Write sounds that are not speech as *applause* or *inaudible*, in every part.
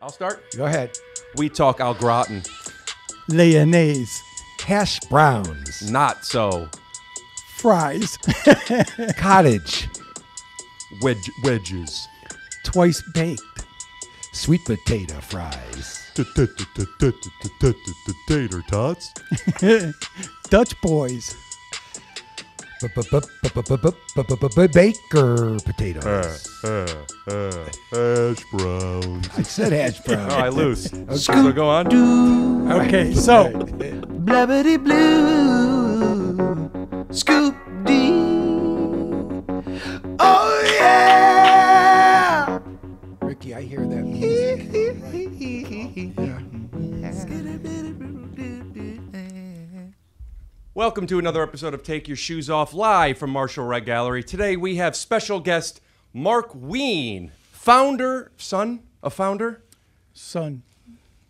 I'll start. Go ahead. We talk au gratin. Lyonnaise. Hash browns, Not so. Fries. *laughs* cottage, Wedge wedges. Twice baked. sweet potato fries, Tater tots. *laughs* Dutch boys. Baker potatoes. Hash browns. I said hash browns. Oh, I lose. So go on. Okay, so Blabbity blue, scoop Welcome to another episode of Take Your Shoes Off live from Marshall Rug Gallery. Today we have special guest Marc Wien, founder, son of founder. son,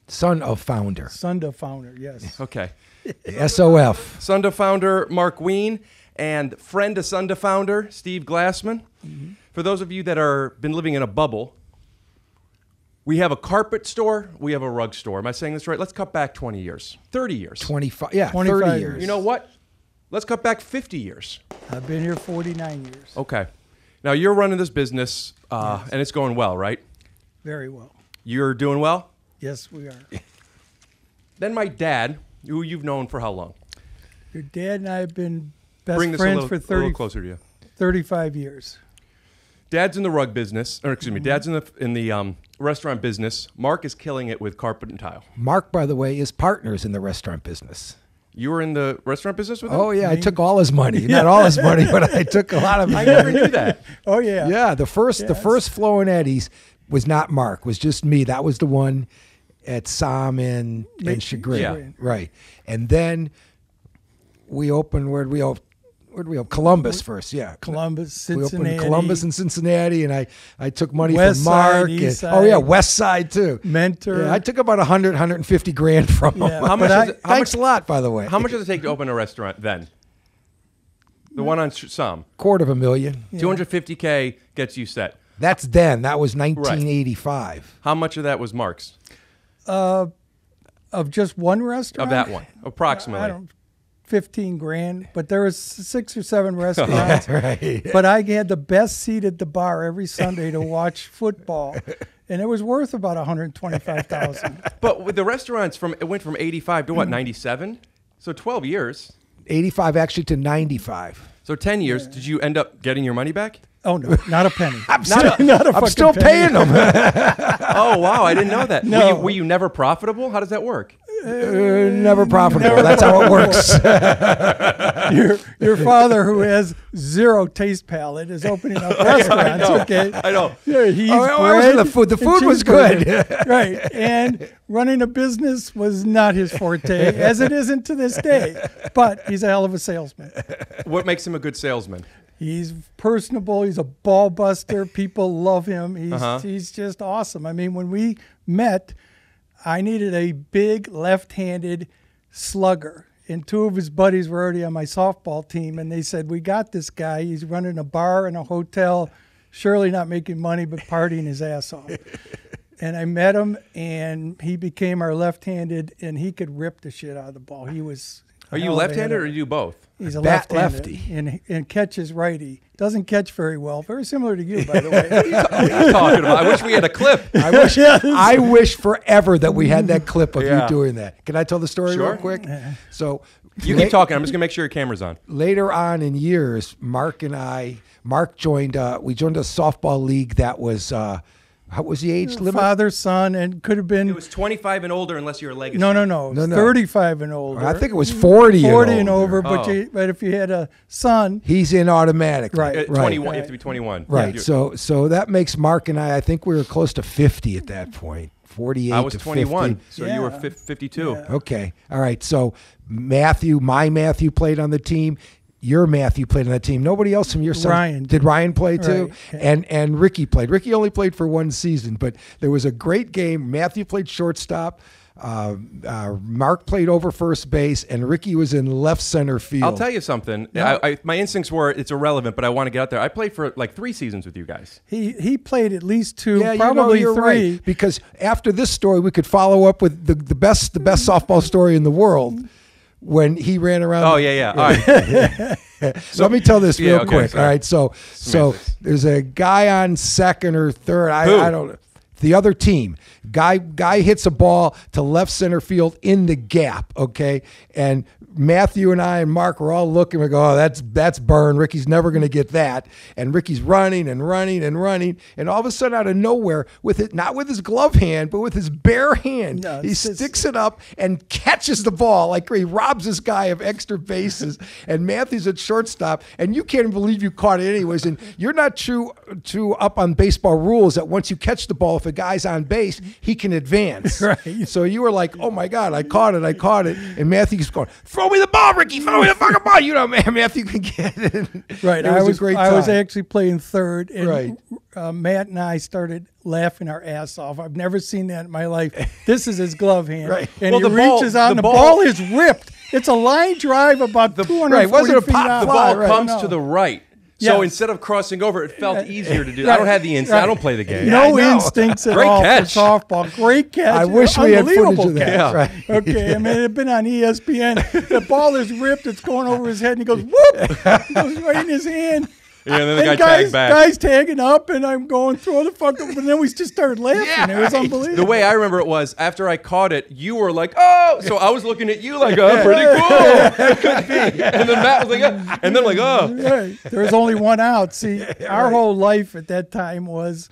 Son of founder, son of founder. Yes. *laughs* Okay. *laughs* SOF. Son of founder Marc Wien and friend to son to founder Steve Glassman. Mm-hmm. For those of you that are been living in a bubble, we have a carpet store, we have a rug store. Am I saying this right? Let's cut back 20 years, 30 years. 25, yeah, 25 30 years. years. You know what? Let's cut back 50 years. I've been here 49 years. Okay. Now you're running this business uh, and it's going well, right? Very well. You're doing well? Yes, we are. *laughs* Then my dad, who you've known for how long? Your dad and I have been best Bring this a friends little, for a little 30, closer to you. 35 years. Dad's in the rug business, or excuse me, Dad's in the in the um, restaurant business. Mark is killing it with carpet and tile. Mark, by the way, is partners in the restaurant business. You were in the restaurant business with him? Oh yeah, I took all his money. *laughs* Not all his money, but I *laughs* took a lot of his I never knew that. *laughs* Oh, yeah. Yeah, the first the Yes. first Flo and Eddie's was not Mark, was just me. That was the one at Sam and, and Chagrin. yeah. Right. And then we opened where'd we open where'd we open? Columbus first, yeah. Columbus, we opened Columbus and Cincinnati, and I, I took money West from Mark. Side, East and- oh yeah, West Side too. Mentor. Yeah, I took about 100, 150 grand from him. Yeah, How much? *laughs* but I- it, how Thanks much? a lot, by the way. How much does it take to open a restaurant then? The one on some Quarter of a million. 250k gets you set. That's then. That was 1985. How much of that was Mark's? Uh, of just one restaurant? Of that one, approximately. I don't 15 grand, but there was six or seven *laughs* restaurants. right. but I had the best seat at the bar every Sunday to *laughs* watch football, and it was worth about 125,000. *laughs* But with the restaurants from it went from 85 to what mm. 97, so 12 years. 85 actually to 95. So 10 years. Did you end up getting your money back? Oh no, not a penny. I'm not still, a, not a I'm fucking still penny. paying them. Oh wow, I didn't know that. Were, No. you, were you never profitable? How does that work? Uh, never profitable. That's how it works. *laughs* Your, your father, who has zero taste palate, is opening up *laughs* restaurants. okay, I know. Yeah, he's Oh, it wasn't the food. The food was good. *laughs* right? And running a business was not his forte, as it isn't to this day. But he's a hell of a salesman. What makes him a good salesman? He's personable. He's a ball buster. People love him. He's Uh-huh. he's just awesome. I mean, when we met, I needed a big left-handed slugger, and two of his buddies were already on my softball team, and they said, "We got this guy. He's running a bar and a hotel, surely not making money, but partying his ass off." *laughs* and I met him, and he became our left-handed, and he could rip the shit out of the ball. He was. Are you a left-handed or do you do both? He's a Bat lefty. and and catches righty. Doesn't catch very well. Very similar to you, by the way. *laughs* What are you talking about? I wish we had a clip. *laughs* I wish, *laughs* Yes. I wish forever that we had that clip of Yeah. you doing that. Can I tell the story Sure. real quick? So You la- keep talking. I'm just gonna make sure your camera's on. later on in years, Mark and I, Mark joined. Uh, we joined a softball league that was. Uh, what was the age limit? Father, son, and could have been It was 25 and older unless you're a legacy. no, no, no, No, no. thirty-five and older. I think it was forty. forty and older. over. But Oh. you, but if you had a son, He's in automatic. Right. Uh, Right. 21. You have to be 21. Right. Yeah, So so that makes Mark and I. I think we were close to fifty at that point. Forty-eight. I was to 21, 50. so you were Yeah. 52. Yeah. Okay. All right. So Matthew, my Matthew played on the team. Your Matthew played on that team. Nobody else from your side. Ryan. did. Ryan play too, Right, yeah. and and Ricky played. Ricky only played for one season, but there was a great game. Matthew played shortstop. Uh, uh, Mark played over first base, and Ricky was in left center field. I'll tell you something. I, I, my instincts were it's irrelevant, but I want to get out there. I played for like three seasons with you guys. He he played at least two, Yeah, probably you know, you're three. right. Because after this story, we could follow up with the, the best the best softball story in the world when he ran around. Oh yeah, yeah. All right. *laughs* *laughs* So let me tell this Yeah, real okay, quick. sorry. All right, so so there's a guy on second or third. I, I don't know. The other team guy guy hits a ball to left center field in the gap. Okay, and Matthew and I and Mark were all looking. We go, oh, that's that's burn. Ricky's never going to get that. And Ricky's running and running and running, and all of a sudden, out of nowhere, with it not with his glove hand, but with his bare hand, No, he sticks it up and catches the ball like he robs this guy of extra bases. *laughs* and Matthews at shortstop, and you can't believe you caught it anyways. And you're not true too up on baseball rules that once you catch the ball, if a guy's on base, he can advance. *laughs* Right. So you were like, "Oh my God, I caught it! I caught it!" And Matthew's going, "Throw me the ball, Ricky! Throw me the fucking ball!" You know, man, *laughs* Matthew can get it. Right. It I was, was a great I was actually playing third, and Right. uh, Matt and I started laughing our ass off. I've never seen that in my life. This is his glove hand, *laughs* Right. and Well, he the ball- reaches out, the and the ball- ball, is ripped. It's a line drive about the 240 right, wasn't a feet pop out. The ball right. comes No. to the right. So Yes. instead of crossing over, it felt easier to do. I don't have the instinct. I don't play the game. Yeah, No know. instincts at Great all catch. for softball. Great catch. I wish we had footage Unbelievable of that. Yeah. Right. Okay, I mean, it had been on ESPN. The ball is ripped. It's going over his head, and he goes, *laughs* whoop! It goes right in his hand. Yeah, and then the guy guys, tagged back. guys tagging up, and I'm going, throw the fuck up. And then we just started *laughs* laughing. Yeah, it was right. unbelievable. The way I remember it was after I caught it, you were like, "Oh!" So I was looking at you like, "Oh, pretty cool." *laughs* It *laughs* could be. And then Matt was like, "Oh," and then like, "Oh." Right. There was only one out. See, our whole life at that time was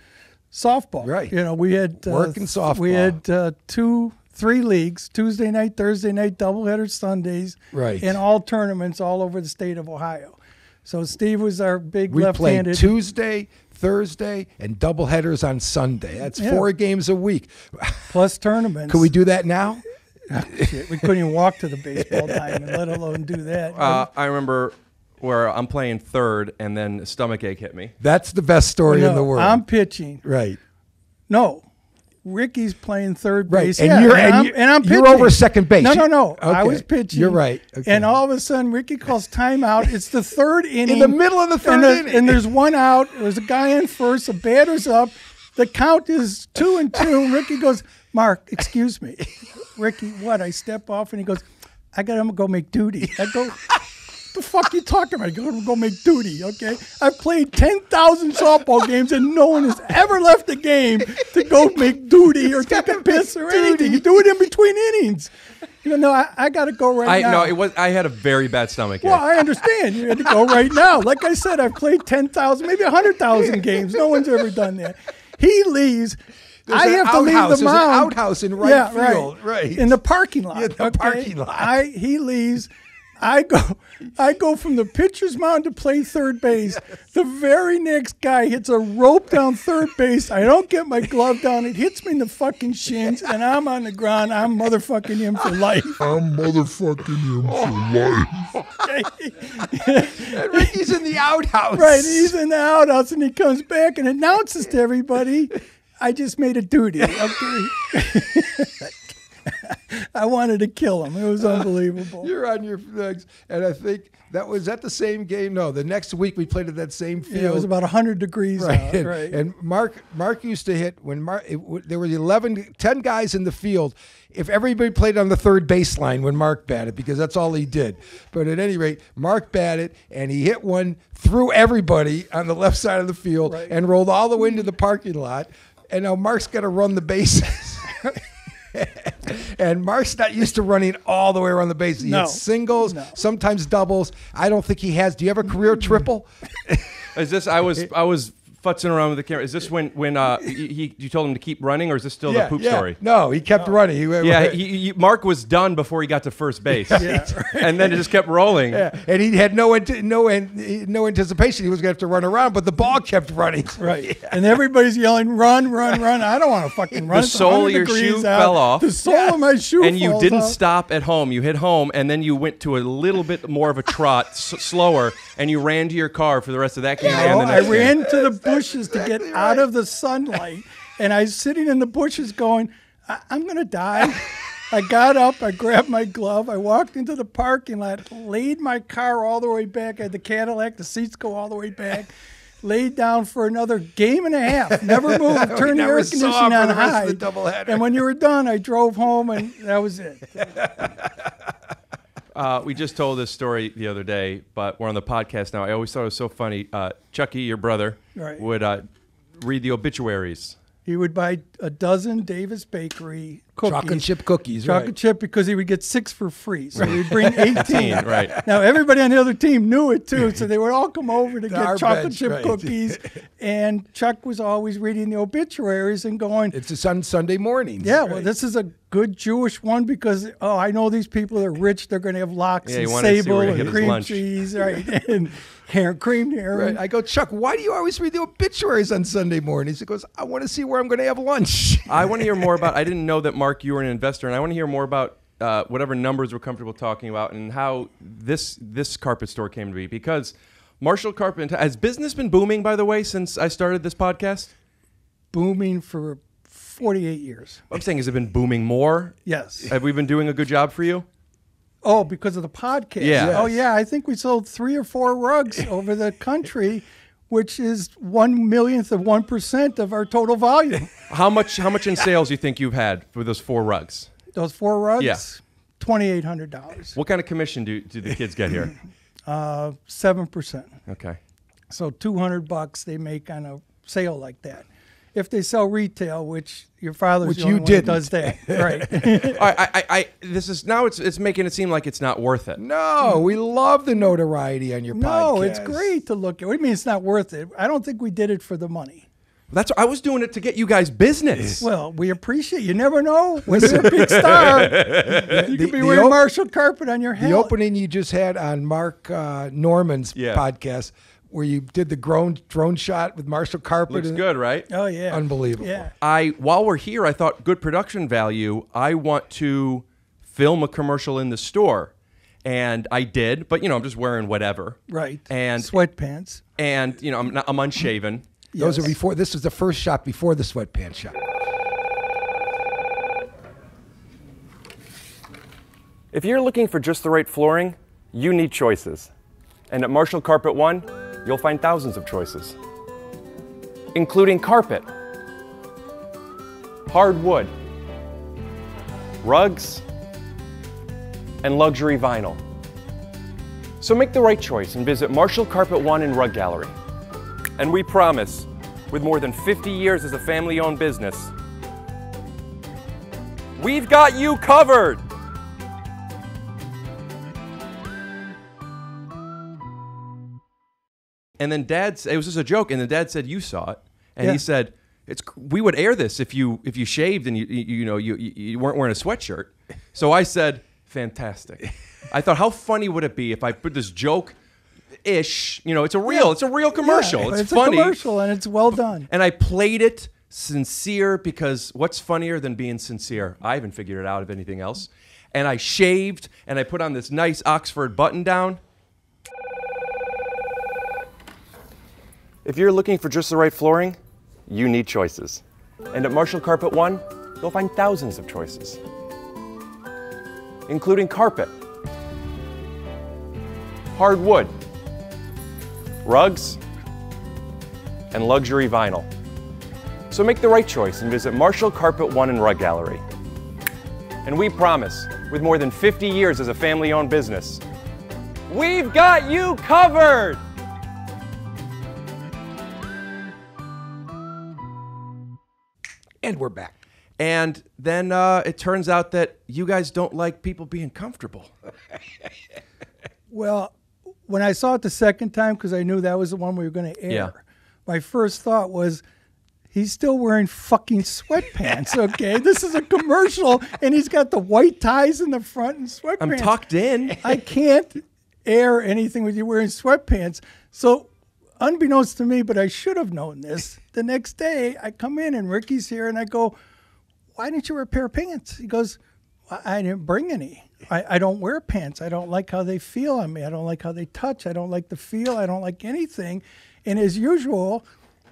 softball. Right. You know, we had uh, Working softball. We had uh, two, three leagues: Tuesday night, Thursday night, doubleheader Sundays. Right. In all tournaments all over the state of Ohio. So Steve was our big We played left-handed. Tuesday, Thursday, and double headers on Sunday. That's Yeah. four games a week. plus tournaments. Could we do that now? Shit, we couldn't even walk to the baseball *laughs* diamond, let alone do that. Uh, I remember where I'm playing third, and then a stomach ache hit me. That's the best story No, in the world. I'm pitching. right. No. Ricky's playing third Right, base. and yeah, you're- and I'm, you- and I'm you're over second base. No, no, no. I was pitching. You're right. Okay. And all of a sudden, Ricky calls timeout. It's the third *laughs* inning. In the middle of the third and there's, inning. And there's one out. There's a guy in first. The batter's up. The count is two and two. *laughs* Ricky goes, Mark, excuse me. Ricky, what? I step off and he goes, I got to go make duty. I go, the fuck you talking about? Go, go make duty, okay? I've played 10,000 softball games and no one has ever left the game to go make duty or take a piss or anything. You do it in between innings. You know, no, I, I got to go right I now. no, it was. I had a very bad stomach. Well, I understand. You had to go right now. Like I said, I've played 10,000, maybe 100,000 games. No one's ever done that. He leaves. There's I an have to leave outhouse. the There's an outhouse in right yeah, field. Right. In the parking lot. Yeah, the okay? parking lot. I he leaves. I go I go from the pitcher's mound to play third base. The very next guy hits a rope down third base. I don't get my glove down. It hits me in the fucking shins, and I'm on the ground. I'm motherfucking him for life. I'm motherfucking him for life. *laughs* And Ricky's in the outhouse. Right, he's in the outhouse and he comes back and announces to everybody, I just made a duty. Okay. *laughs* *laughs* I wanted to kill him. It was uh, unbelievable. You're on your legs, and I think that was at the same game. No, the next week we played at that same field. Yeah, it was about 100 degrees right. out. And, right. and Mark Mark used to hit when Mark it, w- there were 11 10 guys in the field if everybody played on the third baseline when Mark batted because that's all he did. But at any rate, Mark batted and he hit one through everybody on the left side of the field Right. and rolled all the way into the parking lot. And now Mark's got to run the bases. *laughs* *laughs* and Mark's not used to running all the way around the bases. He No. hits singles, No. sometimes doubles. I don't think he has. Do you have a career triple? Is this? I was. I was futzing around with the camera. Is this when when uh, he, he you told him to keep running, or is this still the poop story? No, he kept running. He, Yeah, he, he, Mark was done before he got to first *laughs* base, *laughs* and then it just kept rolling. Yeah, and he had no no no anticipation he was going to have to run around, but the ball kept running. Right. *laughs* And everybody's yelling, run, run, run. I don't want to fucking run. The It's sole of 100 your shoe out. fell off. The sole of my shoe and you falls didn't off. stop at home. You hit home, and then you went to a little bit more of a trot, s- slower, and you ran to your car for the rest of that game and No, the I next game. ran to the bushes to get out of the sunlight, and I was sitting in the bushes going, I- I'm going to die. I got up, I grabbed my glove, I walked into the parking lot, laid my car all the way back. I had the Cadillac, the seats go all the way back. Laid down for another game and a half. Never *laughs* moved. Turned the air conditioning on high. of the doubleheader. And when you were done, I drove home, and that was it. *laughs* Uh, we just told this story the other day, but we're on the podcast now. I always thought it was so funny. Uh, Chucky, your brother, Right. would uh, read the obituaries. He would buy a dozen Davis Bakery cookies. Chocolate chip cookies, chocolate right? chip because he would get six for free. So he'd bring *laughs* 18. right. Now everybody on the other team knew it too, so they would all come over to get chocolate bench, chip right. cookies. And Chuck was always reading the obituaries and going, It's a sun Sunday morning. "Yeah, well, this is a good Jewish one because oh, I know these people are rich. They're going to have lox Yeah, and wanted to see sable and cream cheese, right? *laughs* and hair, cream hair. Right. I go, Chuck, why do you always read the obituaries on Sunday mornings? He goes, I want to see where I'm going to have lunch. *laughs* I want to hear more about. I didn't know that Mark, you were an investor, and I want to hear more about uh, whatever numbers we're comfortable talking about and how this this carpet store came to be. Because Marshall Carpet has business been booming, by the way, since I started this podcast. Booming for 48 years. I'm saying, has it been booming more? Yes. Have we been doing a good job for you? Oh, because of the podcast. Yeah. Oh, yeah. I think we sold three or four rugs *laughs* over the country, which is one millionth of one percent of our total volume. *laughs* How much? How much in sales you think you've had for those four rugs? Those four rugs, Yeah. twenty-eight hundred dollars, What kind of commission do, do the kids get here? *clears throat* Uh, seven percent. Okay. So two hundred bucks they make on a sale like that. If they sell retail, which your father's Which the you didn't. does that, *laughs* right? I, I, I, this is now it's it's making it seem like it's not worth it. no, we love the notoriety on your podcast. no, it's great to look at. What do you mean it's not worth it? I don't think we did it for the money. That's I was doing it to get you guys business. *laughs* Well, we appreciate. You never know when you're a *laughs* big star. you could be wearing Marshall carpet on your head. The opening you just had on Mark uh, Normand's Yeah. podcast, where you did the drone drone shot with Marshall Carpet. Looks and- good, right? Oh yeah, Unbelievable. Yeah, I while we're here, I thought good production value. I want to film a commercial in the store, and I did. But you know, I'm just wearing whatever. right. And sweatpants. and you know, I'm not, I'm unshaven. Those are before. This was the first shot before the sweatpants shot. If you're looking for just the right flooring, you need choices. And at Marshall Carpet One, you'll find thousands of choices, including carpet, hardwood, rugs, and luxury vinyl. So make the right choice and visit Marshall Carpet One and Rug Gallery. And we promise, with more than 50 years as a family owned business, we've got you covered! And then dad, it was just a joke. And then dad said, you saw it. And Yeah. he said, it's, we would air this if you, if you shaved and you, you, you know, you, you weren't wearing a sweatshirt. So I said, fantastic. I thought, how funny would it be if I put this joke ish, you know, it's a real, it's a real commercial. Yeah, it's, it's funny. a commercial and it's well done. And I played it sincere because what's funnier than being sincere? I haven't figured it out of anything else. And I shaved and I put on this nice Oxford button down. If you're looking for just the right flooring, you need choices. And at Marshall Carpet One, you'll find thousands of choices, including carpet, hardwood, rugs, and luxury vinyl. So make the right choice and visit Marshall Carpet One and Rug Gallery. And we promise, with more than 50 years as a family owned business, we've got you covered! And we're back. And then uh, it turns out that you guys don't like people being comfortable. Well, when I saw it the second time, because I knew that was the one we were going to air, Yeah. my first thought was, he's still wearing fucking sweatpants. *laughs* Okay, this is a commercial, and he's got the white ties in the front and sweatpants. I'm tucked in. I can't air anything with you wearing sweatpants. So, unbeknownst to me, but I should have known this. The next day, I come in and Ricky's here, and I go, "Why didn't you wear a pair of pants?" He goes, "I I didn't bring any. I, I don't wear pants. I don't like how they feel on me. I don't like how they touch. I don't like the feel. I don't like anything." And as usual,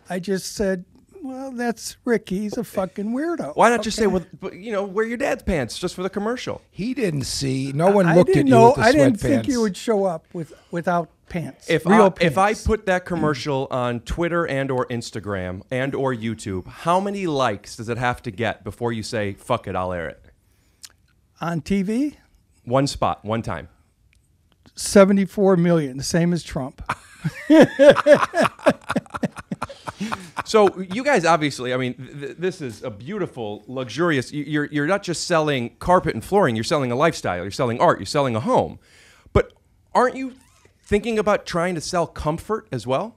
I just said, "Well, that's Ricky. He's a fucking weirdo." Why not just say, well, but, you know, wear your dad's pants just for the commercial? He didn't see. No one I looked didn't at you know. with the I didn't think sweatpants. you would show up with without pants. If real I, pants. if I put that commercial on Twitter and or Instagram and or YouTube, how many likes does it have to get before you say fuck it, I'll air it? on TV, One spot, one time. 74 million, the same as Trump. *laughs* So you guys obviously, I mean, th- this is a beautiful, luxurious. you- You're you're not just selling carpet and flooring. You're selling a lifestyle. You're selling art. You're selling a home. But aren't you thinking about trying to sell comfort as well?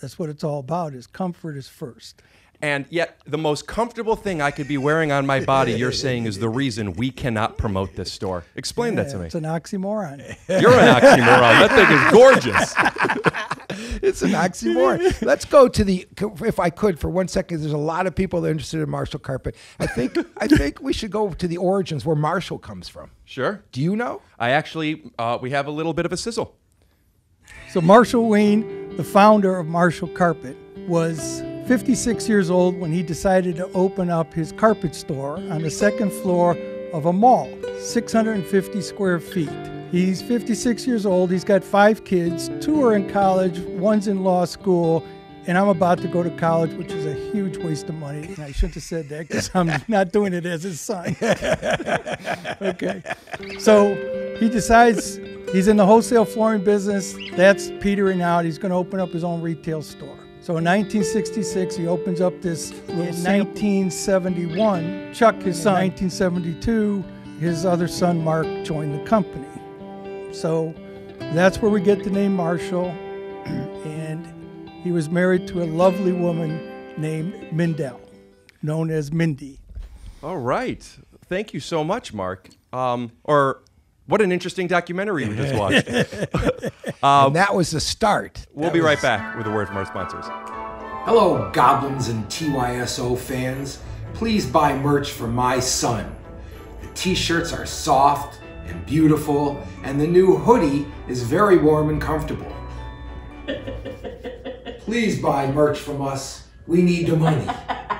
That's what it's all about. Is comfort is first. And yet, the most comfortable thing I could be wearing on my body, you're saying, is the reason we cannot promote this store. Explain that to me. It's an oxymoron. *laughs* You're an oxymoron. That thing is gorgeous. *laughs* It's an oxymoron. Let's go to the, if I could, for one second. There's a lot of people that are interested in Marshall carpet. I think, *laughs* I think we should go to the origins where Marshall comes from. Sure. Do you know? I actually, uh, we have a little bit of a sizzle. So Marshall Wayne, the founder of Marshall Carpet, was 56 years old when he decided to open up his carpet store on the second floor of a mall, 650 square feet. He's 56 years old. He's got five kids. Two are in college, one's in law school, and I'm about to go to college, which is a huge waste of money. And I shouldn't have said that because I'm *laughs* not doing it as his son. *laughs* okay. So he decides he's in the wholesale flooring business. That's petering out. He's going to open up his own retail store. So in 1966, he opens up this. In 1971, Chuck, his son. In 1972, his other son, Mark, joined the company. So that's where we get the name Marshall. *clears throat* and he was married to a lovely woman named Mindell, known as Mindy. All right. Thank you so much, Mark. Um, or what an interesting documentary we just watched. *laughs* Um, and that was the start. We'll That be right back with a word from our sponsors. Hello, Goblins and TYSO fans. Please buy merch for my son. The t shirts are soft and beautiful, and the new hoodie is very warm and comfortable. *laughs* Please buy merch from us. We need the money. *laughs*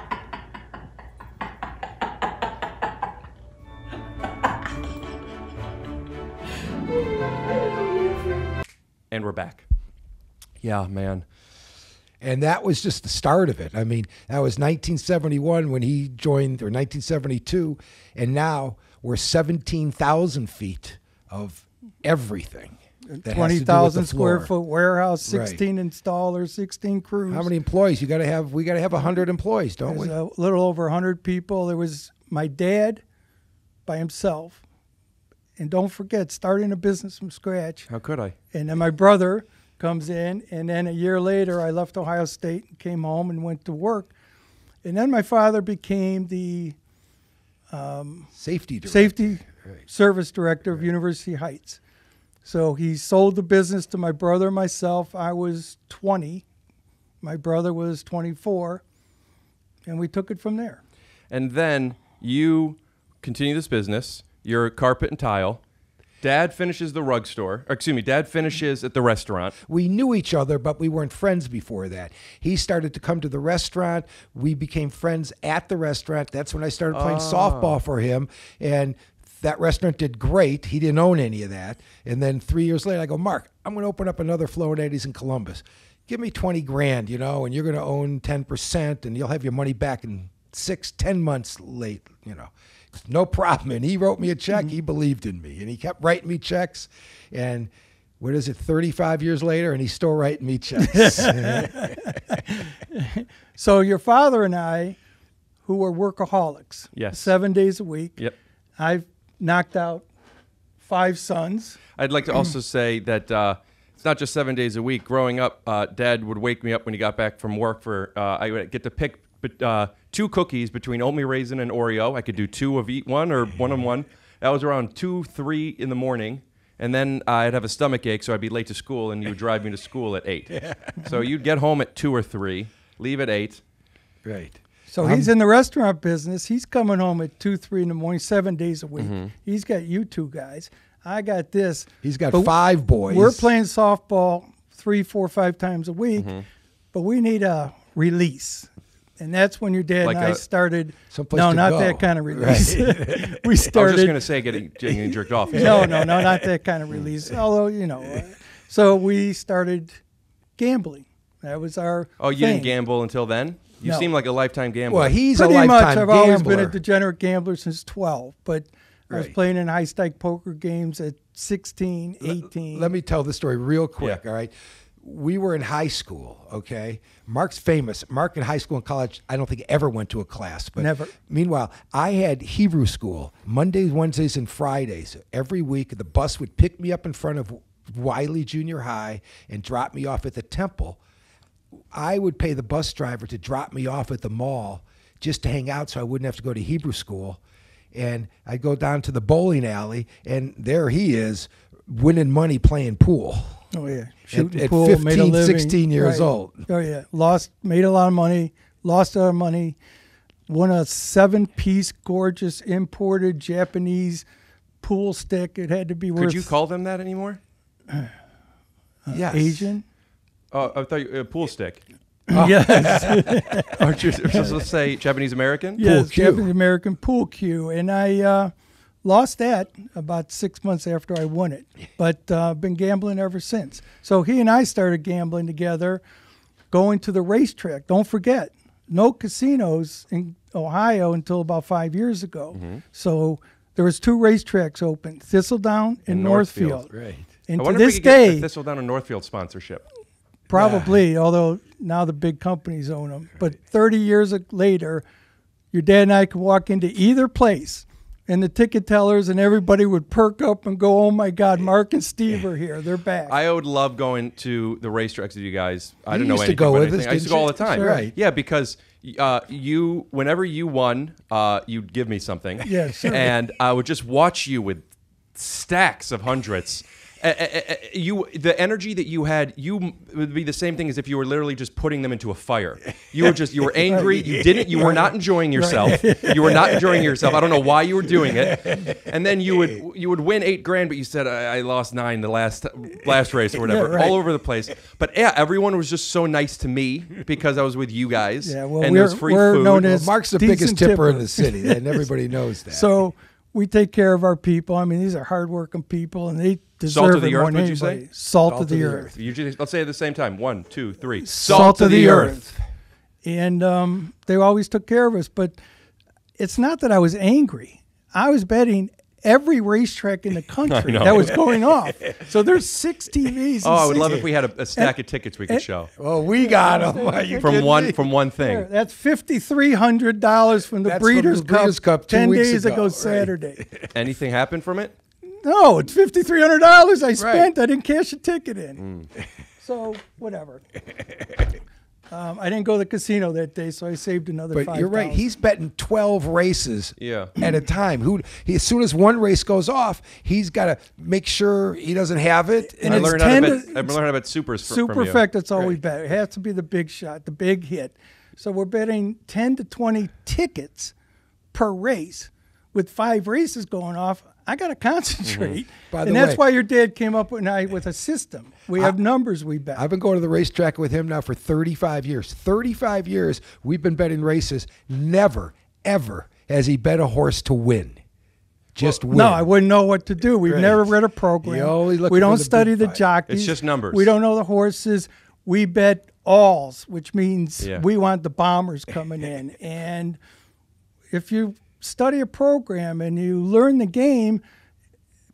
And we're back. Yeah, man. And that was just the start of it. I mean, that was 1971 when he joined, or 1972, and now we're 17,000 feet of everything. that has to do with Twenty the square foot warehouse, Right. sixteen installers, sixteen crews. How many employees? You got to have. We got to have hundred employees, don't There's we? a little over hundred people. There was my dad by himself, and don't forget starting a business from scratch. How could I? And then my brother comes in, and then a year later, I left Ohio State and came home and went to work. And then my father became the um, Safety director. safety service director of University Heights. So he sold the business to my brother and myself. I was 20. My brother was 24. And we took it from there. And then you continue this business. You're carpet and tile. Dad finishes the rug store. Or excuse me, dad finishes at the restaurant. we knew each other, but we weren't friends before that. He started to come to the restaurant. We became friends at the restaurant. That's when I started playing ah. softball for him. And that restaurant did great. He didn't own any of that. And then three years later, I go, Mark, I'm going to open up another Flo and Eddie's in Columbus. Give me 20 grand, you know, and you're going to own 10%, and you'll have your money back in six, ten months late, you know. No problem. And he wrote me a check. He believed in me, and he kept writing me checks. And what is it, 35 years later, and he's still writing me checks. *laughs* So your father and I, who were workaholics, Yes. seven days a week, Yep. I've knocked out five sons. I'd like to *clears throat* also say that uh, it's not just seven days a week. Growing up, uh, Dad would wake me up when he got back from work for uh, I would get to pick but, uh, two cookies between oatmeal raisin and Oreo. I could do two of each one or one on one. That was around two, three in the morning. And then I'd have a stomach ache, so I'd be late to school, and you would drive me to school at eight. So you'd get home at two or three, leave at eight. Right. So he's in the restaurant business. He's coming home at two, three in the morning, seven days a week. Mm-hmm. He's got you two guys. I got this. He's got But five boys. We're playing softball three, four, five times a week, Mm-hmm. but we need a release. And that's when your dad Like and I a- started. No, not go. that kind of release. *laughs* we started. I was started. just gonna say getting, getting jerked off. no, no, no, not that kind of release. *laughs* Although you know, uh, so we started gambling. That was our. Oh, you thing. didn't gamble until then? You No. seem like a lifetime gambler. well, he's Pretty a much. I've gambler. always been a degenerate gambler since 12, but I was playing in high stake poker games at 16, 18. Let me tell the story real quick. Yeah. All right. We were in high school, okay? Mark's famous. Mark in high school and college, I don't think ever went to a class. But Never. Meanwhile, I had Hebrew school Mondays, Wednesdays, and Fridays. Every week, the bus would pick me up in front of Wiley Junior High and drop me off at the temple. I would pay the bus driver to drop me off at the mall just to hang out so I wouldn't have to go to Hebrew school. And I'd go down to the bowling alley, and there he is winning money playing pool. *laughs* Oh yeah, shooting at pool, made a 15, living. 16 years old. Oh yeah, lost, made a lot of money, lost a lot of money. Won a seven-piece, gorgeous imported Japanese pool stick. It had to be worth Could you call them that anymore? *sighs* yes. Asian. Oh, I thought you, uh, pool stick. *laughs* yes, *laughs* Aren't you supposed to say Japanese American? yes. Japanese American pool cue, and I uh, lost that about six months after I won it. But uh, been gambling ever since. So he and I started gambling together, going to the racetrack. Don't forget, no casinos in Ohio until about five years ago. Mm-hmm. So there was two racetracks open: Thistledown and, And Northfield. Northfield. Right. And I to wonder if we this could get day, Thistledown and Northfield sponsorship. Probably, although now the big companies own them. But 30 years later, your dad and I could walk into either place, and the ticket tellers and everybody would perk up and go, "Oh my God, Mark and Steve are here. They're back." I would love going to the racetracks with you guys. I You didn't know used to go with us. I used to go all the time. Sure. Right. Yeah, because uh, you, whenever you won, uh, you'd give me something. Yeah, sure. And I would just watch you with stacks of hundreds. Uh, uh, uh, you, the energy that you had, you would be the same thing as if you were literally just putting them into a fire. You were just, you were *laughs* angry. You didn't, you were not enjoying yourself. You were not enjoying yourself. I don't know why you were doing it. And then you would, *laughs* you would win eight grand, but you said I, I lost nine the last, last race or whatever, right. all over the place. But yeah, everyone was just so nice to me because I was with you guys. Yeah, well, and there was we're- free we're food. known Well, as- Mark's the biggest tipper, tipper. in the city, and everybody knows *laughs* that. so we take care of our people. I mean, these are hardworking people, and they deserve Salt of the earth, would you say? anybody. Salt, of the, earth. You just, let's say it at the same time. One, two, three. Salt of the earth. And um, they always took care of us. But it's not that I was angry. I was betting every racetrack in the *laughs* country that was going off. *laughs* So there's six TVs. Oh, I and would love if we had a, a stack of tickets we could show well, we got them from one from one thing. That's fifty three hundred dollars from the That's from the Breeders' Cup, Breeders' Cup two ten days ago, ago, right. Saturday. *laughs* Anything happened from it? No, it's fifty three hundred dollars I spent. I didn't cash a ticket in. Mm. So whatever. um, I didn't go to the casino that day, so I saved another. But you're right. 5,000. He's betting 12 races Yeah. *clears throat* at a time. Who he, as soon as one race goes off, he's got to make sure he doesn't have it. And I it's learned how to 10 bet. to- I learned how to bet supers fr- superfecta. That's all we bet. It has to be the big shot, the big hit. So we're betting ten to twenty tickets per race, with five races going off. I got to *laughs* concentrate, Mm-hmm. By the and that's way- why your dad came up with, with a system. We have numbers we bet. I've been going to the racetrack with him now for 35 years. 35 years we've been betting races. Never, ever has he bet a horse to win. Just win. No, I wouldn't know what to do. We've Right. never read a program. You're always looking we don't the study the fight. jockeys. It's just numbers. We don't know the horses. We bet alls, which means Yeah. we want the bombers coming in. *laughs* And if you study a program and you learn the game,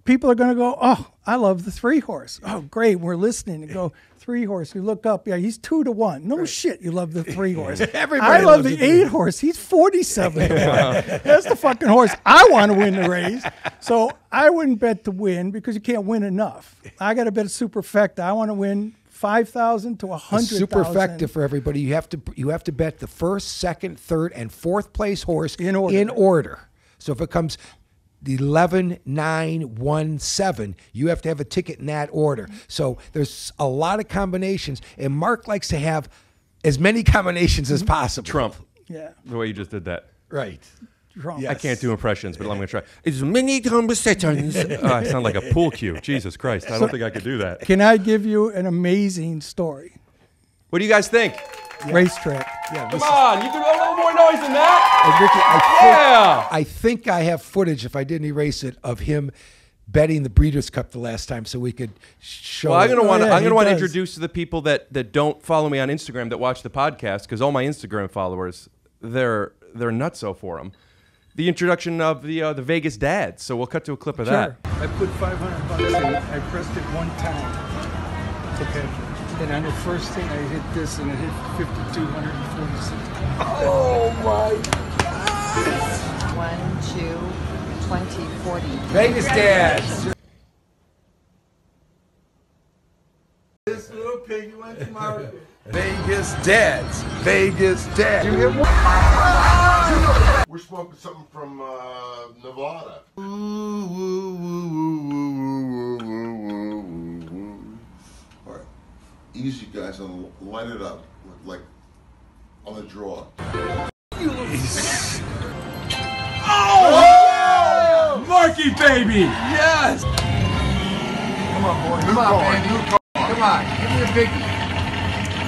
people are going to go, oh, I love the three horse. Oh, great. We're listening and go, three horse. You look up, yeah, he's two to one. No shit, you love the three horse. *laughs* Everybody I love the the eight horse. He's 47. *laughs* That's the fucking horse I want to win the race. So I wouldn't bet to win because you can't win enough. I got to bet a superfecta. I want to win 5,000 to 100,000. super effective for everybody. You have to you have to bet the first, second, third, and fourth place horse In order. In order. So if it comes 11, 9, 1, 7, you have to have a ticket in that order. So there's a lot of combinations, and Mark likes to have as many *laughs* combinations as possible. Trump. Yeah. The way you just did that. Right. Trump. I can't do impressions, but I'm going to try. It's many conversations. *laughs* oh, I sound like a pool cue. Jesus Christ. I don't think I could do that. Can I give you an amazing story? What do you guys think? Racetrack. Yeah. Come on. You can do a little more noise than that. And Ricky, I think, Yeah. I think I have footage, if I didn't erase it, of him betting the Breeders' Cup the last time so we could show Well, I'm gonna oh, want to. I'm gonna want to introduce to the people that that don't follow me on Instagram that watch the podcast because all my Instagram followers they're they're nutso for them. The introduction of the uh, the Vegas Dad. So we'll cut to a clip of that. I put 500 bucks in. I pressed it one time. Okay. And on the first thing, I hit this, and it hit 5,246. oh my One, two, 20, 40. Vegas Dads. This little piggy went to my Vegas dads. Vegas dads. We're smoking something from uh, Nevada. All right, easy guys, and light it up like on the draw. Oh! Marky baby. Yes. Come on, boy. Come on, man. Come on. Give me a biggie.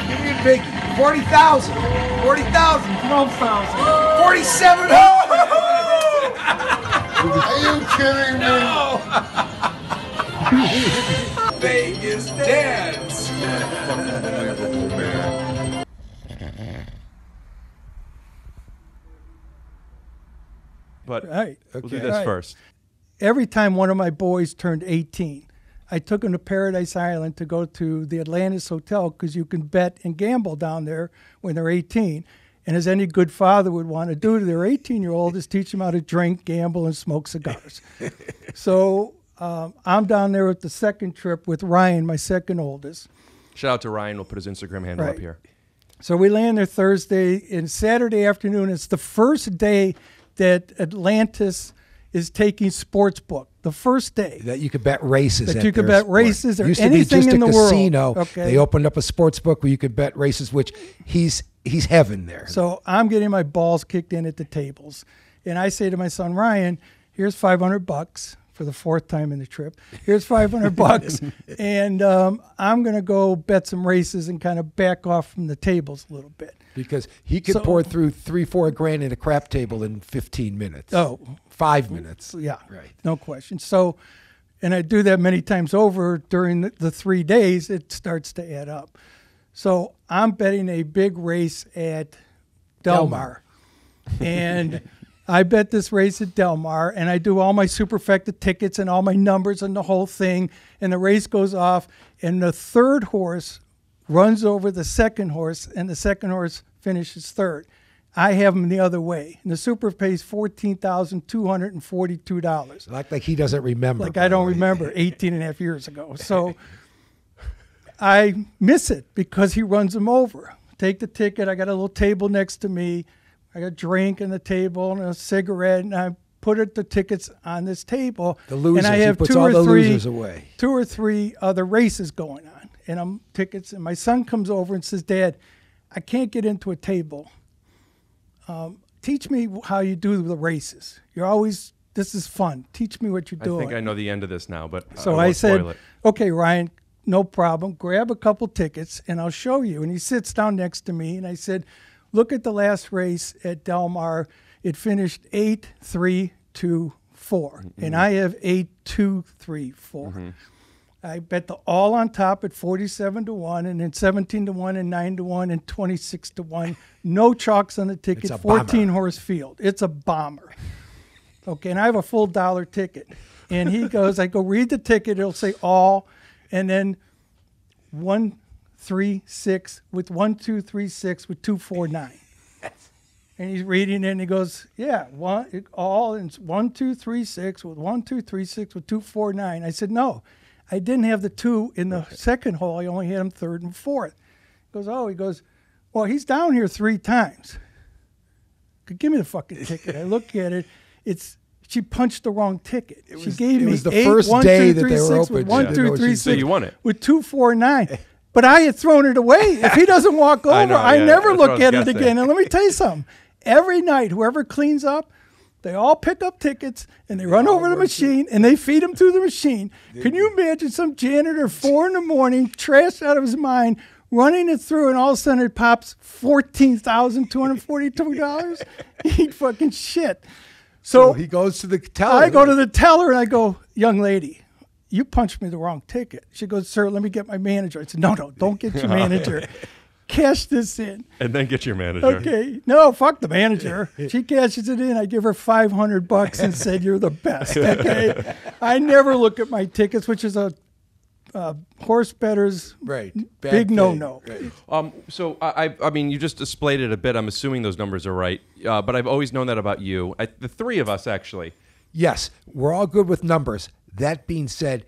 Give me a biggie. 40,000. 40,000. 12,000. 47. Are you kidding me? Vegas dads. But Right. we'll do this Right. first. Every time one of my boys turned 18, I took him to Paradise Island to go to the Atlantis Hotel because you can bet and gamble down there when they're 18. And as any good father would want to do to their 18 year old is teach them how to drink, gamble, and smoke cigars. *laughs* so um, I'm down there with the second trip with Ryan, my second oldest. Shout out to Ryan. We'll put his Instagram handle up here. So we land there Thursday and Saturday afternoon. It's the first day that Atlantis is taking sports book. The first day. That you could bet races. That at you could bet races or Used anything to be just in a the world. casino. Okay. They opened up a sports book where you could bet races, which he's he's heaven there. So I'm getting my balls kicked in at the tables. And I say to my son, Ryan, here's 500 bucks for the fourth time in the trip. Here's 500 bucks. *laughs* And um, I'm going to go bet some races and kind of back off from the tables a little bit. because he could So- pour through three, four grand in a crap table in 15 minutes. Oh, five minutes. Yeah, Right. No question. So, and I do that many times over during the, the three days. It starts to add up. So I'm betting a big race at Del Mar, and *laughs* I bet this race at Del Mar, and I do all my superfecta tickets and all my numbers and the whole thing, and the race goes off, and the third horse runs over the second horse, and the second horse finishes third. I have him the other way. And the super pays fourteen thousand two hundred and forty-two dollars. Like like he doesn't remember. Like I don't remember *laughs* 18 and a half years ago. So I miss it because he runs him over. Take the ticket. I got a little table next to me. I got a drink on the table and a cigarette, and I put it, the tickets on this table. The losers. And I He have puts two all or the three, losers away. two or three other races going on, and I'm tickets. And my son comes over and says, "Dad, I can't get into a table. Um, teach me how you do the races. You're always this is fun. Teach me what you're doing." I think I know the end of this now, but So I, I, said. "Okay, Ryan, no problem. Grab a couple tickets and I'll show you." And he sits down next to me, and I said, "Look at the last race at Del Mar. It finished eight, three, two, 4 and mm-hmm. I have eight, two, three, four. Mm-hmm. I bet the all on top at forty-seven to one, and then seventeen to one, and nine to one, and twenty-six to one. No chalks on the ticket. It's a bomber. Fourteen horse field. It's a bomber." Okay, and I have a full dollar ticket. And he goes, I go read the ticket. It'll say all, and then one, three, six with one, two, three, six with two, four, nine. *laughs* And he's reading it and he goes, Yeah, one it, all and it's one, two, three, six with one, two, three, six with two, four, nine. I said, No, I didn't have the two in the second hole. I only had them third and fourth. He goes, Oh, he goes, Well, he's down here three times. Give me the fucking ticket. I look at it. It's she punched the wrong ticket. she was- gave it me was the eight, first one, day two, that three, they were six open. with one, Yeah. two, I know what three, you- So you won it. with two, four, nine. *laughs* But I had thrown it away. If he doesn't walk *laughs* over, I I, know, yeah, never that's what I look was at it again. And let me tell you something. Every night, whoever cleans up, they all pick up tickets and they run over the machine and they feed them through the machine. Can you imagine some janitor four in the morning, trashed out of his mind, running it through, and all of a sudden it pops fourteen thousand two hundred forty-two dollars? *laughs* Eat fucking shit. So So he goes to the teller. I go to the teller and I go, young lady, you punched me the wrong ticket. She goes, sir, let me get my manager. I said, no, no, don't get your manager. *laughs* Cash this in. And then get your manager. Okay. No, fuck the manager. She cashes it in. I give her 500 bucks and said, you're the best. *laughs* Okay. I never look at my tickets, which is a, uh horse better's Right. Bad big no no. Right. Um, so I, I, I mean, you just displayed it a bit. I'm assuming those numbers are right, uh, but I've always known that about you. I, the three of us, actually. Yes, we're all good with numbers. That being said,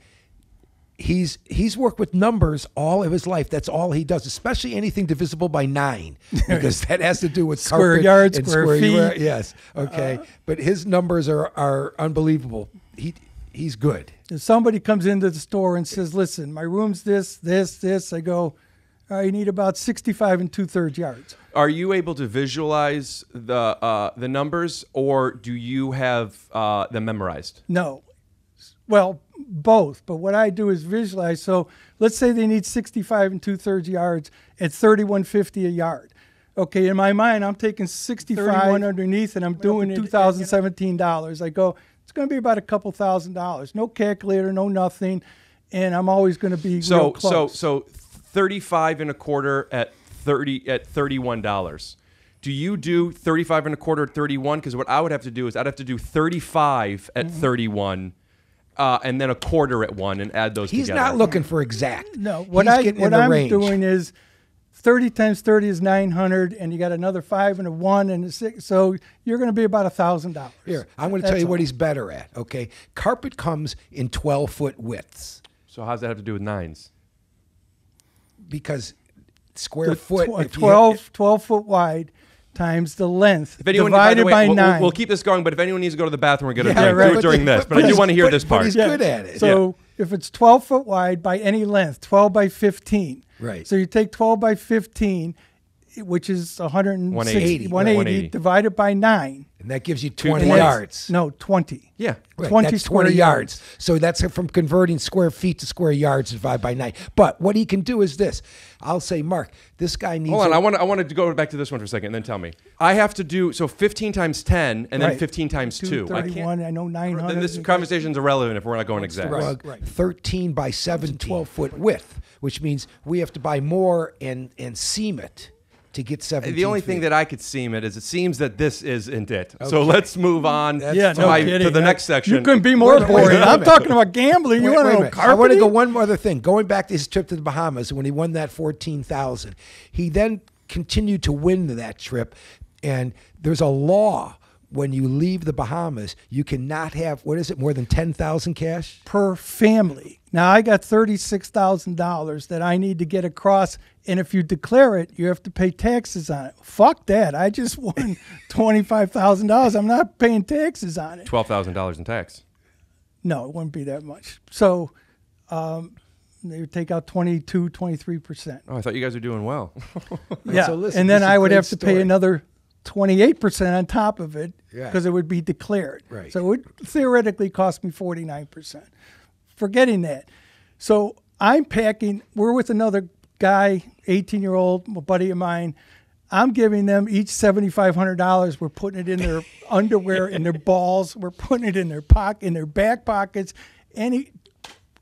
he's he's worked with numbers all of his life. That's all he does, especially anything divisible by nine, *laughs* because that has to do with Square yards, and square feet. yard- Yes, okay. but his numbers are are unbelievable. He he's good. If somebody comes into the store and says, listen, my room's this, this, this, I go, "I need about 65 and two thirds yards. Are you able to visualize the uh, the numbers, or do you have uh, them memorized? No. Well, both. But what I do is visualize. So let's say they need 65 and two thirds yards at 3150 a yard. Okay, in my mind, I'm taking 61 underneath and I'm doing $2017. I go, it's going to be about a couple thousand dollars. No calculator, no nothing. And I'm always going to be So close. so so thirty five and a quarter at thirty at thirty one dollars. Do you do thirty five and a quarter at thirty one? Because what I would have to do is I'd have to do thirty five at Mm-hmm. thirty one, uh, and then a quarter at one, and add those He's together. not looking for exact. No, what He's I, what I'm range. doing is thirty times thirty is nine hundred, and you got another five and a one and a six, so you're going to be about a thousand dollars. Here, I'm going to tell you what he's better at. Okay, carpet comes in 12 foot widths So how does that have to do with nines? because square foot. Tw- if you- 12, 12 foot wide times the length If anyone, by, divided the way, by we'll, we'll- nine. we'll keep this going. But if anyone needs to go to the bathroom or get a Yeah, drink, right. do it during this. but- But, I do want to hear but- this but part. he's good at it. So if it's 12 foot wide by any length, 12 by 15. Right. So you take 12 by 15, which is 160, 180, 180, 180. divided by nine. And that gives you Two 20 yards. No, 20. Yeah. Right, 20 that's square 20 yards. yards. So that's from converting square feet to square yards divided by nine. But what he can do is this. I'll say, Mark, this guy needs. Hold on, a- I want to I want to go back to this one for a second, and then tell me. I have to do so 15 times 10, and then 15 times two. I 231, I know 900. This conversation's irrelevant if we're not going exact. rug 13 by 7 12 foot width, which means we have to buy more and and seam it to get 17 The only thing that I could seem it is it seems that this isn't it. So let's move on Yeah, to, no my- kidding. to the I- next section. You couldn't be more Wait a wait boring. I'm talking about gambling. You want to a know. I want to go one more other thing. Going back to his trip to the Bahamas when he won that 14,000. He then continued to win that trip and there's a law when you leave the Bahamas, you cannot have what is it more than 10,000 cash? per family. Now I got thirty-six thousand dollars that I need to get across, and if you declare it, you have to pay taxes on it. Fuck that! I just *laughs* won twenty-five thousand dollars. I'm not paying taxes on it. $12,000 in tax. No, it wouldn't be that much. So um, they would take out 22, 23 percent. Oh, I thought you guys were doing well. *laughs* Yeah, so listen, and then I would great have to pay another twenty-eight percent on top of it Yeah. because it would be declared. Right. So it would theoretically cost me forty-nine percent. Forgetting that, so I'm packing. We're with another guy, eighteen-year-old, a buddy of mine. I'm giving them each seventy-five hundred dollars. We're putting it in their *laughs* underwear, in their balls. We're putting it in their pocket, in their back pockets. Any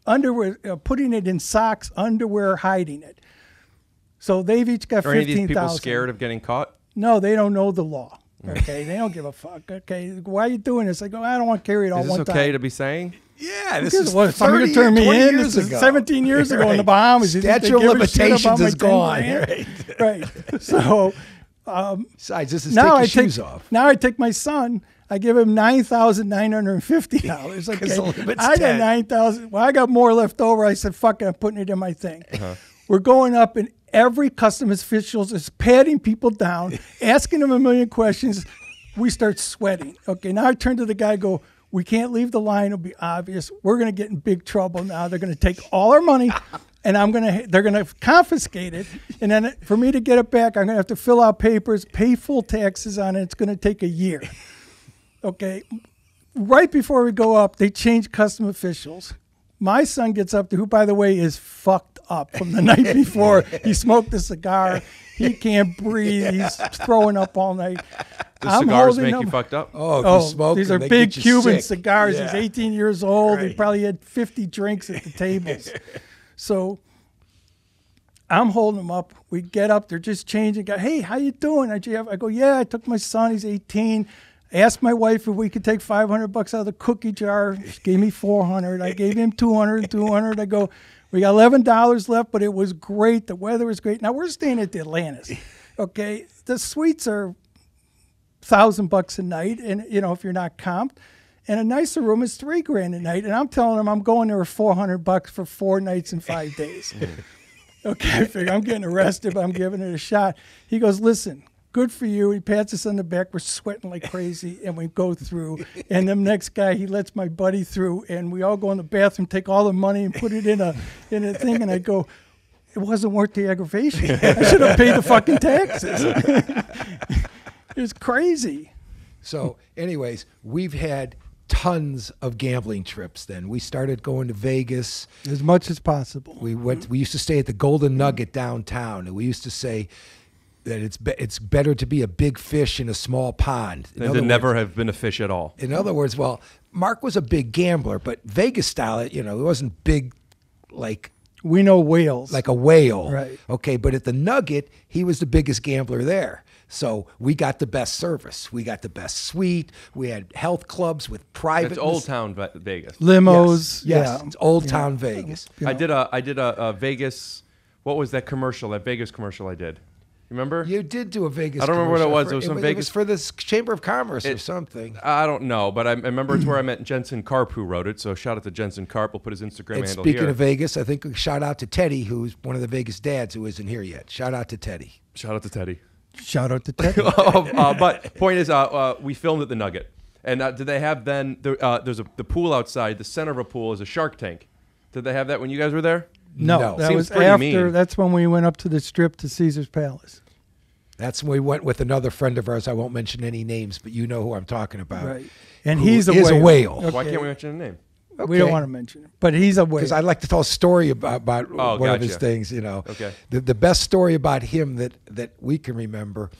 underwear, uh, putting it in socks, underwear, hiding it. So they've each got Are any of these people thousand. scared of getting caught? No, they don't know the law. Okay, they don't give a fuck. Okay, why are you doing this? I go, I don't want to carry it all Is one this okay time. to be saying? Yeah, this is what, if I'm 30 going to turn me in, years this is ago. 17 years ago in the Right. Bahamas. You think they Statute of give a shit about limitations is gone. grand? *laughs* Right. *laughs* So Besides, this is now take I your take shoes off. now I take my son. I give him nine thousand nine hundred and fifty dollars. *laughs* Okay, the limit's I got 10. nine thousand. Well, I got more left over. I said, "Fuck it, I'm putting it in my thing." Uh-huh. We're going up, and every customs officials is patting people down, *laughs* asking them a million questions. We start sweating. Okay, now I turn to the guy, go. We can't leave the line. It'll be obvious. We're going to get in big trouble now. They're going to take all our money, *laughs* and I'm going to. They're going to confiscate it, and then for me to get it back, I'm going to have to fill out papers, pay full taxes on it. It's going to take a year. *laughs* Okay, right before we go up, they change custom officials. My son gets up to who, by the way, is fucked up from the night *laughs* before. he smoked a cigar. He can't *laughs* breathe. He's throwing up all night. Do I'm cigars holding make him- you fucked up? Oh, if Oh, you smoke these are they big Cuban sick. cigars. Yeah. He's 18 years old. He probably had 50 drinks at the *laughs* tables. so I'm holding him up. We get up. They're just changing. Go, hey, how you doing? I go, I go, yeah. I took my son. He's 18. Asked my wife if we could take 500 bucks out of the cookie jar. She gave me 400. I gave him 200 200. I go, we got $11 left, but it was great. The weather was great. Now we're staying at the Atlantis. *laughs* Okay, the suites are thousand bucks a night, and you know if you're not comped, and a nicer room is three grand a night. And I'm telling him I'm going there for four hundred bucks for four nights and five days. *laughs* okay, I figure I'm getting arrested, but I'm giving it a shot. He goes, listen. Good for you. He pats us on the back. We're sweating like crazy, and we go through. And the next guy, he lets my buddy through, and we all go in the bathroom, take all the money, and put it in a in a thing. And I go, it wasn't worth the aggravation. I should have paid the fucking taxes. *laughs* it was crazy. So, anyways, we've had tons of gambling trips. Then we started going to Vegas. As much as possible. We went. We used to stay at the Golden Nugget downtown, and we used to say that it's be, it's better to be a big fish in a small pond. In And to never have been a fish at all. In other words, well, Mark was a big gambler, but Vegas style, you know, it wasn't big like We know whales. like a whale. Right. Okay, but at the Nugget, he was the biggest gambler there. So we got the best service. We got the best suite. We had health clubs with private. It's Old Town Vegas. limos. Yes, yeah. it's Old Town Vegas. You I did a I did a, a Vegas. What was that commercial? That Vegas commercial I did. Remember? You did do a Vegas. I don't remember what it was. for- It was some It Vegas- was for the Chamber of Commerce or something. I don't know, but I, I remember it's where I met Jensen Karp, who wrote it. So shout out to Jensen Karp. We'll put his Instagram And handle speaking here. of Vegas, I think shout out to Teddy, who's one of the Vegas dads who isn't here yet. Shout out to Teddy. shout out to Teddy. Shout out to Ted. *laughs* uh, but point is, uh, uh, we filmed at the Nugget, and uh, did they have then? There, uh, there's a the pool outside. The center of a pool is a Shark Tank. Did they have that when you guys were there? No, No. that Seems was after. mean. That's when we went up to the strip to Caesar's Palace. That's when we went with another friend of ours. I won't mention any names, but you know who I'm talking about. Right. And he's a is whale. a whale. Okay. Why can't we mention a name? Okay. We don't want to mention it, but he's a whale. Because I'd like to tell a story about, about oh, one gotcha. of his things. You know, okay. The the best story about him that that we can remember.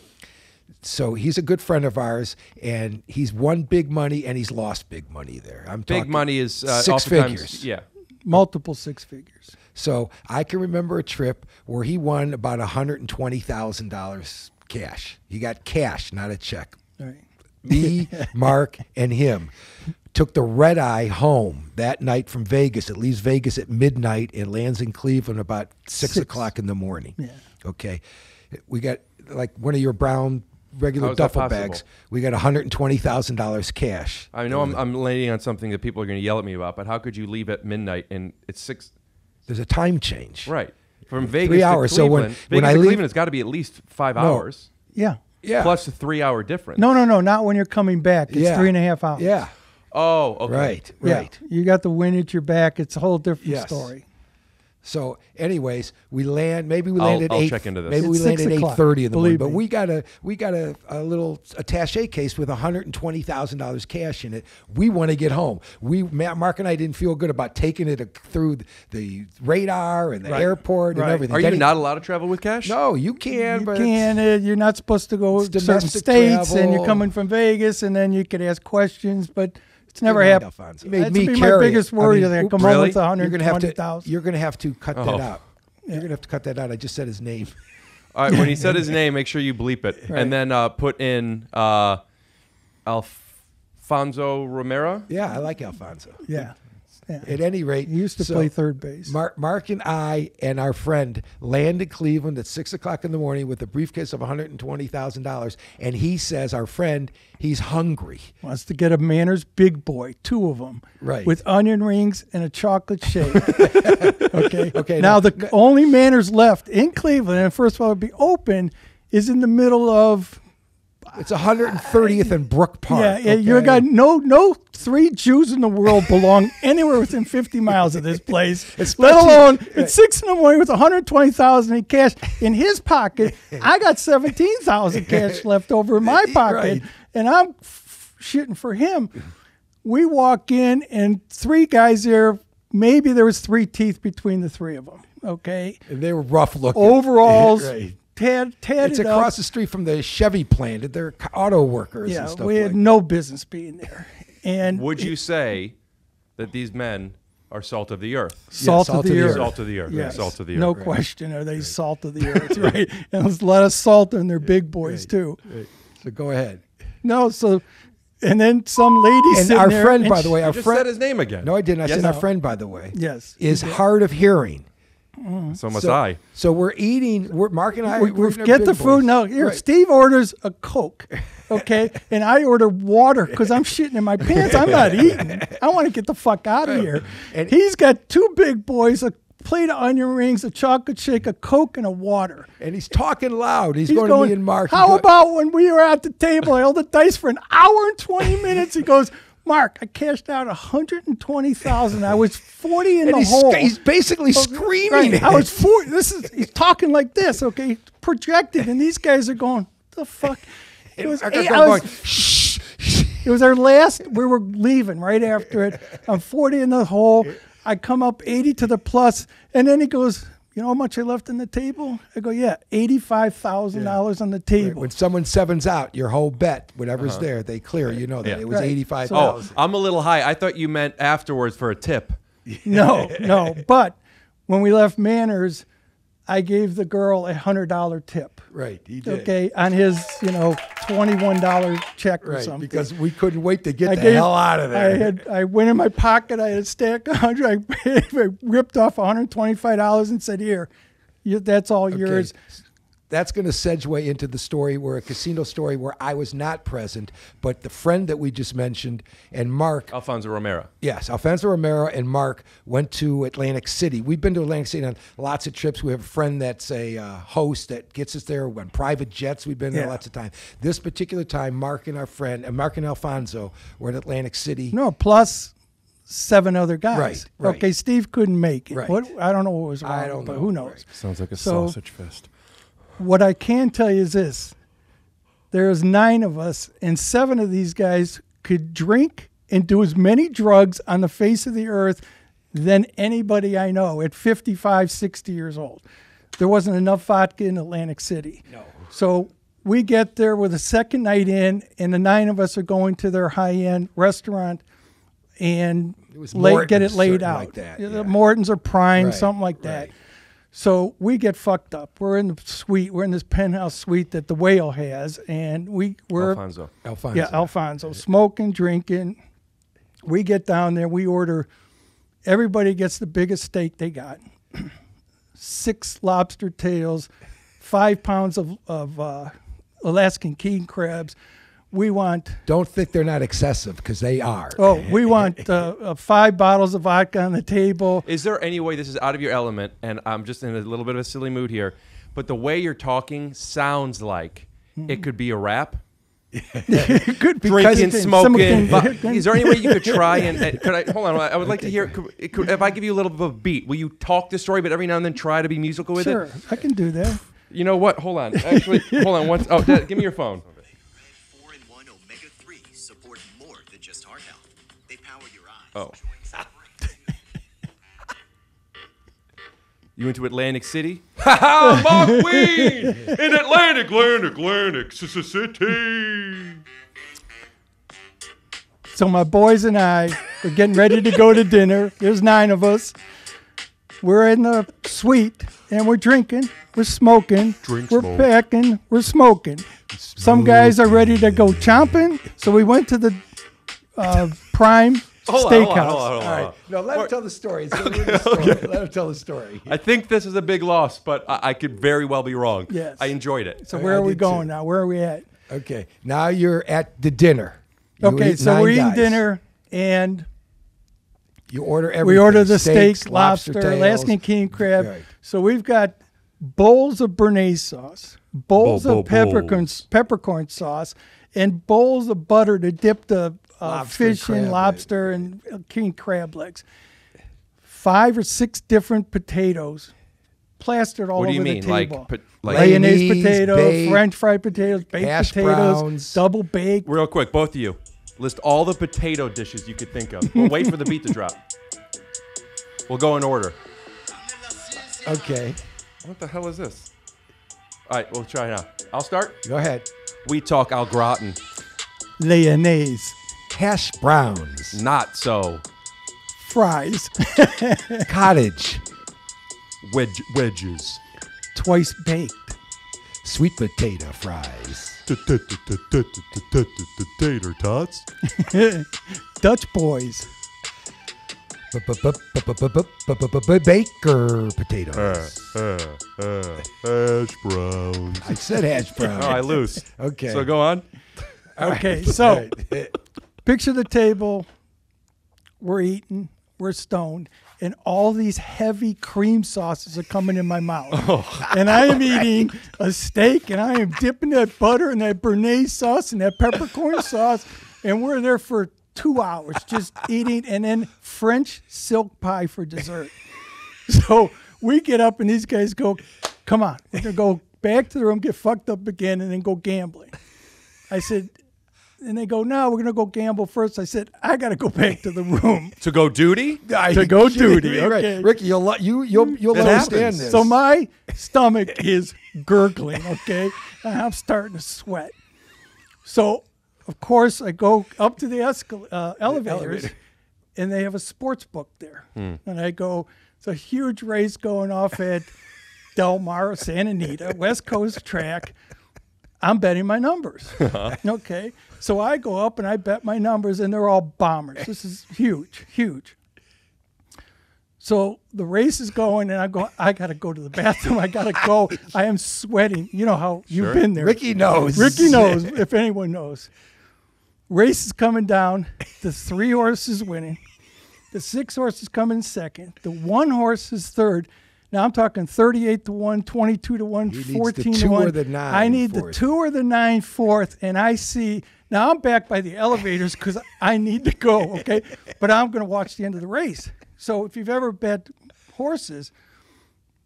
So he's a good friend of ours, and he's won big money, and he's lost big money there. I'm big money is uh, six figures. Yeah, multiple six figures. So I can remember a trip where he won about $120,000 cash. He got cash, not a check. Right. me, *laughs* Mark, and him took the red eye home that night from Vegas. It leaves Vegas at midnight and lands in Cleveland about six, Six. o'clock in the morning. Yeah. Okay. We got like one of your brown regular How is that duffel bags. We got $120,000 cash. I know I'm, I'm landing on something that people are going to yell at me about, but how could you leave at midnight and it's six? There's a time change. Right. From Vegas hours. to So when- Cleveland. when I leave- Cleveland, it's got to be at least five No. hours Yeah. Yeah. plus a three-hour difference. No, no, no, not when you're coming back. It's Yeah. three and a half hours. Yeah. Oh, okay. Right. Yeah. Right. You got the wind at your back. It's a whole different Yes. story. So, anyways, we land. Maybe we I'll- land at I'll eight. check into this. Maybe It's we land six at eight o'clock, thirty in the morning. believe But me. we got a we got a, a little attaché case with one hundred and twenty thousand dollars cash in it. We want to get home. We Ma- Mark and I didn't feel good about taking it through the radar and the Right. airport Right. and everything. Are you Then he- not allowed to travel with cash? No, you can. You but can't. Uh, you're not supposed to go to certain domestic states, and travel. you're coming from Vegas, and then you could ask questions, but it's never happened. Alfonso. Made That's me be carry my it. biggest I worry mean, that I come home Really? with You're gonna have to. 120,000. You're gonna have to cut Oh. that out. You're gonna have to cut that out. I just said his name. All right, when he said his *laughs* name, make sure you bleep it, Right. and then uh, put in uh, Alfonso Romero. Yeah, I like Alfonso. Yeah. Yeah. At any rate, He used to so play third base. Mark, Mark and I and our friend land in Cleveland at six o'clock in the morning with a briefcase of one hundred and twenty thousand dollars, and he says, "Our friend, he's hungry." Wants to get a Manners Big Boy, two of them, Right. with onion rings and a chocolate shake. *laughs* okay. Okay, Now now- the only Manners left in Cleveland, and first of all, it'd be open, is in the middle of It's 130th and Brook Park. yeah. okay? got no no three Jews in the world belong *laughs* anywhere within 50 miles of this place. let alone at six in the morning with 120,000 in cash in his pocket. *laughs* I got 17,000 cash *laughs* left over in my pocket, Right. and I'm shitting for him. We walk in, and three guys there. Maybe there was three teeth between the three of them. Okay, And they were rough looking. overalls, Right. Tad, tatted It's up. across the street from the Chevy plant. They're auto workers Yeah, and stuff we like had no business being there. And Would you say that these men are salt of the earth? salt, salt of the, earth. Salt of the earth. Yes. Salt of the earth. No right. question. Are they salt of the *laughs* earth? Right. And there's a lot of salt in their big boys too. So go ahead. No, so and then some lady And our there, friend, and by the way, our Just friend. said his name again. no, I didn't. I Yes, said our friend, by the way. Yes, Is hard of hearing. Mm-hmm. So must So, I. so we're eating. We're Mark and I. we, we're we eating get the food. boys. No, here Right. Steve orders a Coke, okay, *laughs* and I order water because I'm shitting in my pants. I'm not *laughs* eating. I want to get the fuck out of here. And- he's got two big boys, a plate of onion rings, a chocolate shake, a Coke, and a water. And he's talking loud. He's, He's going, going, to me and Mark. How He's about when we were at the table? I held the dice for an hour and 20 *laughs* minutes. He goes, Mark, I cashed out 120000 I was 40 in the he's, hole. he's basically screaming. Right. I was 40. This is, he's talking like this, okay? Projected. And these guys are going, the fuck? *laughs* It was, eight- I was- shh. it was our last. We were leaving right after it. I'm 40 in the hole. I come up 80 to the plus, and then he goes, "You know how much I left on the table?" I go, "Yeah, eighty-five thousand dollars on the table." When someone sevens out, your whole bet, whatever's uh-huh. there, they clear. You know that Yeah. it was Right. Oh, I'm a little high. I thought you meant afterwards for a tip. No, no. *laughs* But when we left Manners, I gave the girl a hundred dollar tip. right, he did. Okay, on his you know twenty-one dollar check or right, something. because we couldn't wait to get I the gave- hell out of there. I had I went in my pocket. I had a stack of hundred. I, I *laughs* ripped off one hundred twenty-five dollars and said, "Here, you, that's all yours." That's going to segue into the story where a casino story where I was not present, but the friend that we just mentioned and Mark Alfonso Romero. Yes, Alfonso Romero and Mark went to Atlantic City. We've been to Atlantic City on lots of trips. We have a friend that's a uh, host that gets us there on private jets. We've been there Yeah. lots of time. This particular time, Mark and our friend, and Mark and Alfonso were in Atlantic City. No, plus seven other guys. Right, right. Okay, Steve couldn't make it. Right. What I don't know what was wrong. I don't but know, Who knows? right. Sounds like a So- sausage fest. What I can tell you is this: there's nine of us, and seven of these guys could drink and do as many drugs on the face of the earth than anybody I know at 55, 60 years old. There wasn't enough vodka in Atlantic City. No. So we get there with a second night in, and the nine of us are going to their high-end restaurant and was lay, get it laid out. like that, Yeah. The Morton's or Prime, Right, something like that. right. So we get fucked up. We're in the suite. We're in this penthouse suite that the whale has, and we we're Alfonso. Alfonso. yeah Alfonso smoking, drinking. We get down there. We order. Everybody gets the biggest steak they got. *clears throat* Six lobster tails, five pounds of of uh, Alaskan king crabs. We want Don't think they're not excessive because they are. oh we *laughs* want uh, uh, five bottles of vodka on the table. Is there any way this is out of your element, and I'm just in a little bit of a silly mood here, but the way you're talking sounds like it could be a rap? *laughs* It could be Drinking, Some smoking. can- but is there any way you could try and, *laughs* and could I hold on? I would like to hear. Could, it could, if I give you a little bit of a beat, will you talk the story, but every now and then try to be musical with Sure, it? Sure, I can do that. You know what? Hold on. Actually, hold on. Once. Oh, Dad, give me your phone. Oh. joints, and brain. You went to Atlantic City? Ha ha! Mark Wien in Atlantic, Atlantic, Atlantic City. So my boys and I are getting ready to go to dinner. There's nine of us. we're in the suite and we're drinking, we're smoking, Drink, we're smoke. packing, we're smoking. Some guys are ready to go chomping, so we went to the uh, Prime Hold on, Steakhouse. hold on, hold on, hold on, All hold right. on. No, let him tell the story. It's a weird story. Let him tell the story. I think this is a big loss, but I, I could very well be wrong. Yes. I enjoyed it. So where I are we going too. now? Where are we at? Okay. Now you're at the dinner. You Okay, so we're eating guys. dinner and You order everything. we order the Steaks, steak, lobster, tails. Alaskan king crab. Right. So we've got bowls of béarnaise sauce, bowls Bo- bo- of peppercorn bowls. peppercorn sauce, and bowls of butter to dip the uh, Lobster and fish crab and lobster and uh, king crab legs. Five or six different potatoes plastered all What do over you the mean? Like, table. pot- like Mayonnaise Mayonnaise, potato, baked, French fried potatoes, baked hash potatoes, browns. double baked. real quick, both of you, list all the potato dishes you could think of. We'll *laughs* wait for the beat to drop. We'll go in order. Okay. What the hell is this? All right, we'll try now. I'll start. Go ahead. We talk au gratin. Mayonnaise, Hash browns. Not so. fries, *laughs* Cottage. Wedge, wedges. twice baked. Sweet potato fries. Tater tots. *laughs* Dutch boys. Baker potatoes. Uh, uh, uh, hash browns. I said hash *laughs* browns. Oh, I lose. Okay. So go on. Okay, so picture the table. We're eating, we're stoned, and all these heavy cream sauces are coming in my mouth. *laughs* Oh. and I am eating a steak, and I am dipping that butter and that béarnaise sauce and that peppercorn *laughs* sauce, and we're there for two hours just eating, and then French silk pie for dessert. *laughs* So we get up, and these guys go, "Come on, we're gonna go back to the room, get fucked up again, and then go gambling." I said, and they go, no, we're going to go gamble first. I said, I got to go back to the room. *laughs* To go duty? To go *laughs* duty, Right. okay. Ricky, you'll lo- you you'll you'll understand happens. this. So my stomach is gurgling, okay? And I'm starting to sweat. So, of course, I go up to the escal- uh, elevators, elevator. and they have a sports book there. And I go, it's a huge race going off at Del Mar, Santa Anita, West Coast track. I'm betting my numbers. *laughs* Uh-huh. Okay. So I go up and I bet my numbers, and they're all bombers. This is huge, huge. So the race is going, and I go. I gotta go to the bathroom. I gotta go. *laughs* I am sweating. You know how you've been there. Ricky knows. Ricky knows *laughs* if anyone knows. Race is coming down. The three horses winning. The six horses coming second. The one horse is third. Now I'm talking 38 to 1, 22 to 1, He needs the 14 to 1. or the nine I need fourth. the two or the nine fourth, and I see. Now I'm back by the elevators because I need to go, okay? *laughs* but I'm going to watch the end of the race. So if you've ever bet horses,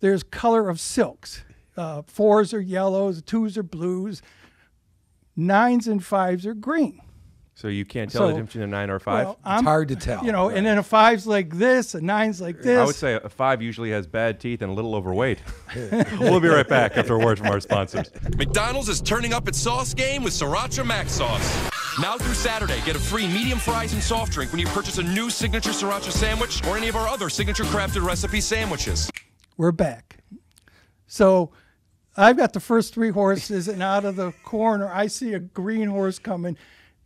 there's color of silks. Uh, fours are yellows, twos are blues, nines and fives are green. So you can't tell the So, difference between a nine or a five? Well, I'm, hard to tell, You know, and then a five's like this, a nine's like this. I would say a five usually has bad teeth and a little overweight. *laughs* *laughs* we'll be right back after a word from our sponsors. McDonald's is turning up its sauce game with Sriracha Mac Sauce. Now through Saturday, get a free medium fries and soft drink when you purchase a new signature Sriracha sandwich or any of our other signature crafted recipe sandwiches. we're back. So I've got the first three horses, and out of the corner, I see a green horse coming.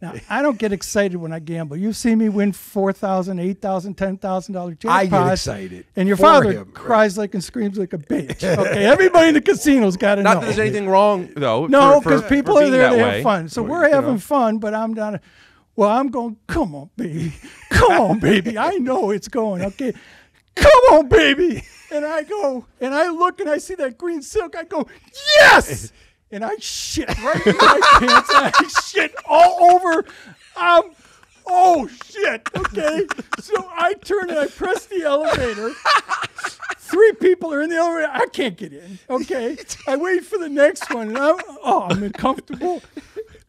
Now, I don't get excited when I gamble. You've seen me win $4,000, $8,000, $10,000 jackpots. I get excited And your father him, right. cries like and screams like a bitch. Okay, everybody in the casino's got to know. Not that there's anything wrong, though. No, for- for- because for people are there to way. have fun. So Well, we're having know. fun, but I'm not. Well, I'm going. Come on, baby. Come on, baby. I know it's going. Okay. Come on, baby. And I go and I look and I see that green silk. I go, yes. And I shit right in my *laughs* pants. I shit all over. Um, oh shit. Okay. So I turn and I press the elevator. Three people are in the elevator. I can't get in. Okay. I wait for the next one. And I'm, oh, I'm uncomfortable.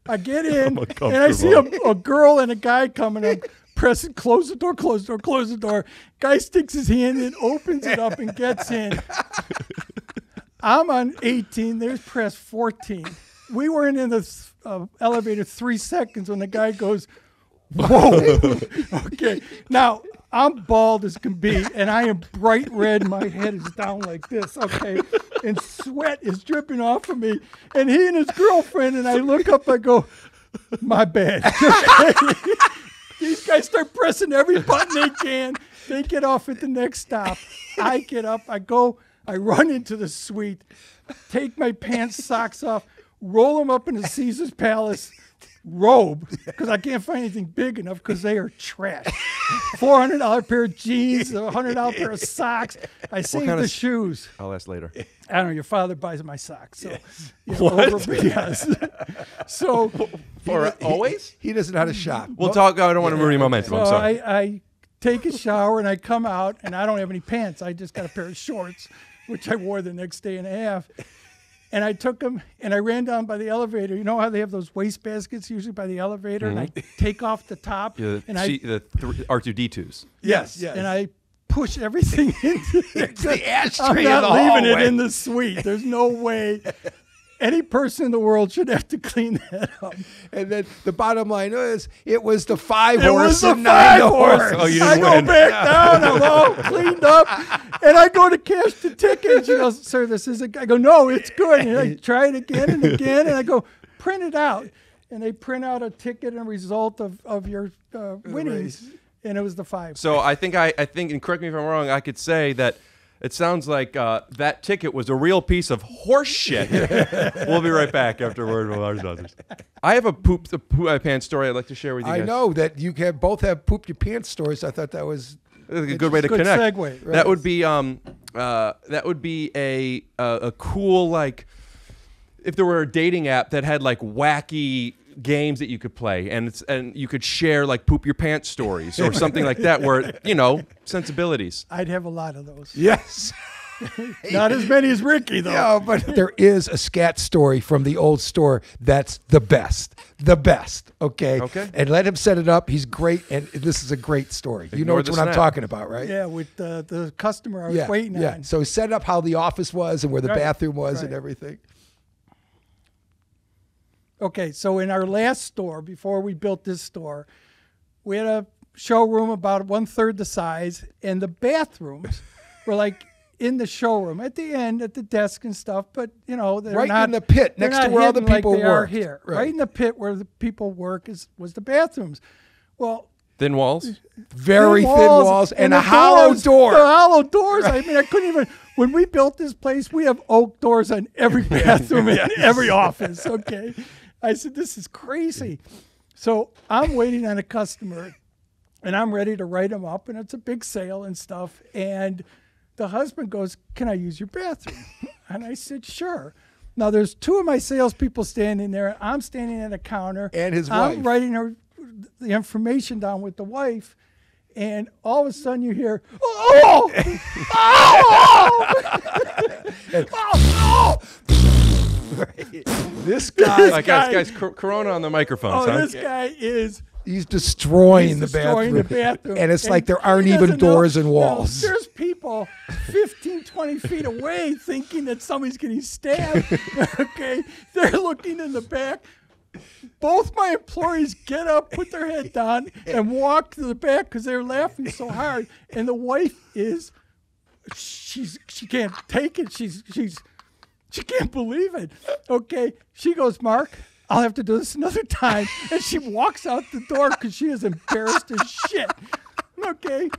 I get in and I see a, a girl and a guy coming. I'm pressing, close the door, close the door, close the door. Guy sticks his hand in, opens it up, and gets in. I'm on 18. There's press 14. We weren't in the uh, elevator three seconds when the guy goes, "Whoa!" *laughs* okay. Now I'm bald as can be, and I am bright red. My head is down like this, okay, and sweat is dripping off of me. And he and his girlfriend, and I look up, I go, "My bad." *laughs* These guys start pressing every button they can. They get off at the next stop. I get up, I go, I run into the suite, take my pants, socks off, roll them up in into Caesar's Palace robe because I can't find anything big enough because they are trash. Four hundred dollar pair of jeans, a hundred dollar pair of socks. I saved the of shoes. I'll ask later. I don't know. Your father buys my socks, so you know, over, yes. *laughs* so For always? He doesn't know how to shop. We'll talk. I don't want to ruin your momentum. I'm So sorry. I, I take a shower and I come out and I don't have any pants. I just got a pair of shorts, *laughs* which I wore the next day and a half. And I took them and I ran down by the elevator. You know how they have those waste baskets usually by the elevator, and I take off the top Yeah, and the I C- the th- R2D2s. Yes, yes. and I push everything *laughs* into the *laughs* ashtray I'm in not the leaving hallway. it in the suite. There's no way any person in the world should have to clean that up. And then the bottom line is, it was the five It horse was the and nine five horse. horse. Oh, you I didn't go win. back *laughs* down. I'm all cleaned up, and I go to cash the ticket. And she goes, "Sir, this is a." I go, "No, it's good." And I *laughs* try it again and again, and I go, "Print it out." And they print out a ticket and a result of of your uh, winnings, and it was the five. So I think I, I think, and correct me if I'm wrong, I could say that it sounds like uh, that ticket was a real piece of horse shit. *laughs* we'll be right back after a word from our sponsors. I have a poop the poop my pants story I'd like to share with you I guys. know that you have both have pooped your pants stories. I thought that was a good way to Good connect. segue. That would be um uh that would be a a, a cool like if there were a dating app that had like wacky games that you could play and it's and you could share like poop your pants stories or something like that where you know sensibilities. I'd have a lot of those. yes. *laughs* Not as many as Ricky though. Yeah, but there is a scat story from the old store that's the best. The best. Okay. Okay. And let him set it up. He's great. And this is a great story. you know what which the one I'm talking about, right? Yeah, with the the customer I was Yeah. waiting yeah. on. So he set up how the office was and where the Right, bathroom was and everything. Okay, so in our last store, before we built this store, we had a showroom about one third the size, and the bathrooms *laughs* were like in the showroom at the end at the desk and stuff. But you know, they're Right not in the pit, next to where all the hidden like people they here. Right. Right. in the pit where the people work is was the bathrooms. Well, Thin walls. Very thin walls, and, the a hollow doors- door. The hollow doors. I mean, I couldn't even. When we built this place, we have oak doors on every *laughs* bathroom in every office. Okay, I said this is crazy. So I'm waiting on a customer, and I'm ready to write them up, and it's a big sale and stuff. And the husband goes, "Can I use your bathroom?" *laughs* And I said, "Sure." Now there's two of my salespeople standing there. I'm standing at a counter, And his wife. I'm writing her the information down with the wife, and all of a sudden you hear, "Oh, *laughs* "Oh, *laughs* oh, *laughs* This guy, All right, guys, guy- guys, cor- Corona on the microphone. oh, huh? this guy is." he's destroying, He's the, destroying bathroom. the bathroom. And it's like there aren't even doesn't know- doors and you know, walls. there's people 15, 20 feet away thinking that somebody's getting stabbed. *laughs* okay. They're looking in the back. Both my employees get up, put their head down, and walk to the back because they're laughing so hard. And the wife is, she's she can't take it. She's she's she can't believe it. Okay. She goes, Mark, I'll have to do this another time. And she walks out the door because she is embarrassed as shit. Okay.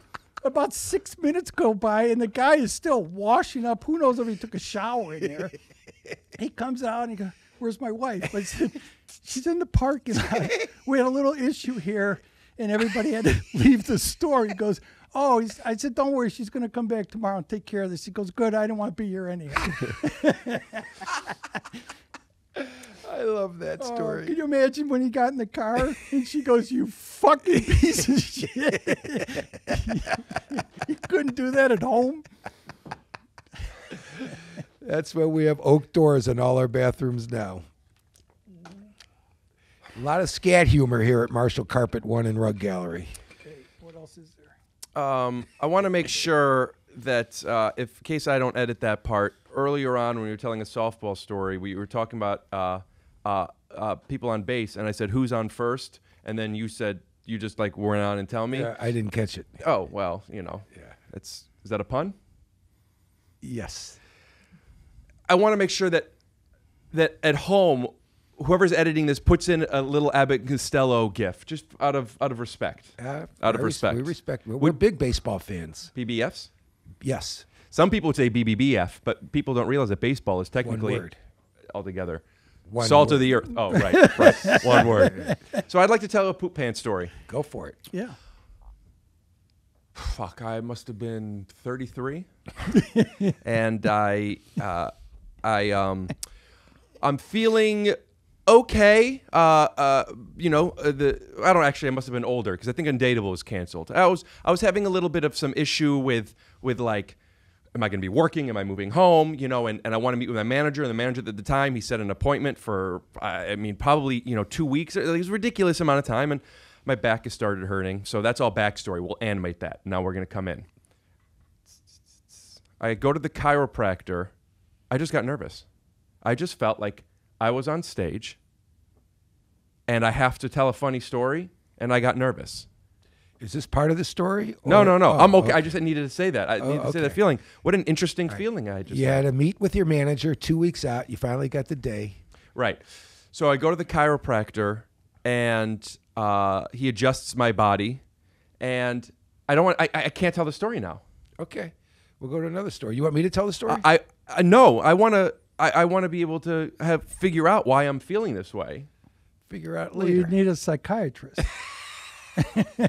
About six minutes go by and the guy is still washing up. Who knows if he took a shower in there? He comes out and he goes, Where's my wife? I said, She's in the parking lot. We had a little issue here and everybody had to *laughs* leave the store. He goes, Oh, he's, I said, Don't worry, she's going to come back tomorrow and take care of this. He goes, Good, I don't want to be here anyhow. *laughs* I love that Oh, story. can you imagine when he got in the car and she goes, "You fucking *laughs* piece of shit! *laughs* you couldn't do that at home." That's why we have oak doors in all our bathrooms now. A lot of scat humor here at Marshall Carpet One and Rug Gallery. What else is there? Um, I want to make sure that uh, if in case I don't edit that part earlier on when you were telling a softball story, we were talking about uh, uh, uh, people on base, and I said who's on first, and then you said you just like went on and tell me. Yeah, I didn't catch it. Oh well, you know. Yeah. It's is that a pun? Yes. I want to make sure that that at home, whoever's editing this puts in a little Abbott and Costello gif, just out of out of respect. Uh, out of respect. We respect. We're, we're big baseball fans. BBFs. Yes. Some people would say BBBF, but people don't realize that baseball is technically word. altogether. One Salt word. of the earth. Oh, right, *laughs* right. One word. So I'd like to tell a poop pants story. Go for it. Yeah. Fuck, I must have been 33, *laughs* and I, uh, I, um, I'm feeling okay. Uh, uh, you know, uh, the I don't actually. I must have been older because I think Undateable was canceled. I was I was having a little bit of some issue with with like. Am I going to be working? Am I moving home? You know, and, and I want to meet with my manager. And the manager at the time, he set an appointment for, I mean, probably, you know, two weeks. It was a ridiculous amount of time. And my back has started hurting. So that's all backstory. We'll animate that. Now we're going to come in. I go to the chiropractor. I just got nervous. I just felt like I was on stage and I have to tell a funny story and I got nervous. Is this part of the story? No, or- no, no. oh, I'm okay. I just needed to say that. I Oh, needed to say that feeling. What an interesting feeling I just You had. had to meet with your manager two weeks out. You finally got the day. Right. So I go to the chiropractor and uh, he adjusts my body and I don't want I, I can't tell the story now. Okay. We'll go to another story. You want me to tell the story? I, I no, I want to I, I want to be able to have figure out why I'm feeling this way. Figure out Well, later. you need a psychiatrist. *laughs* *laughs*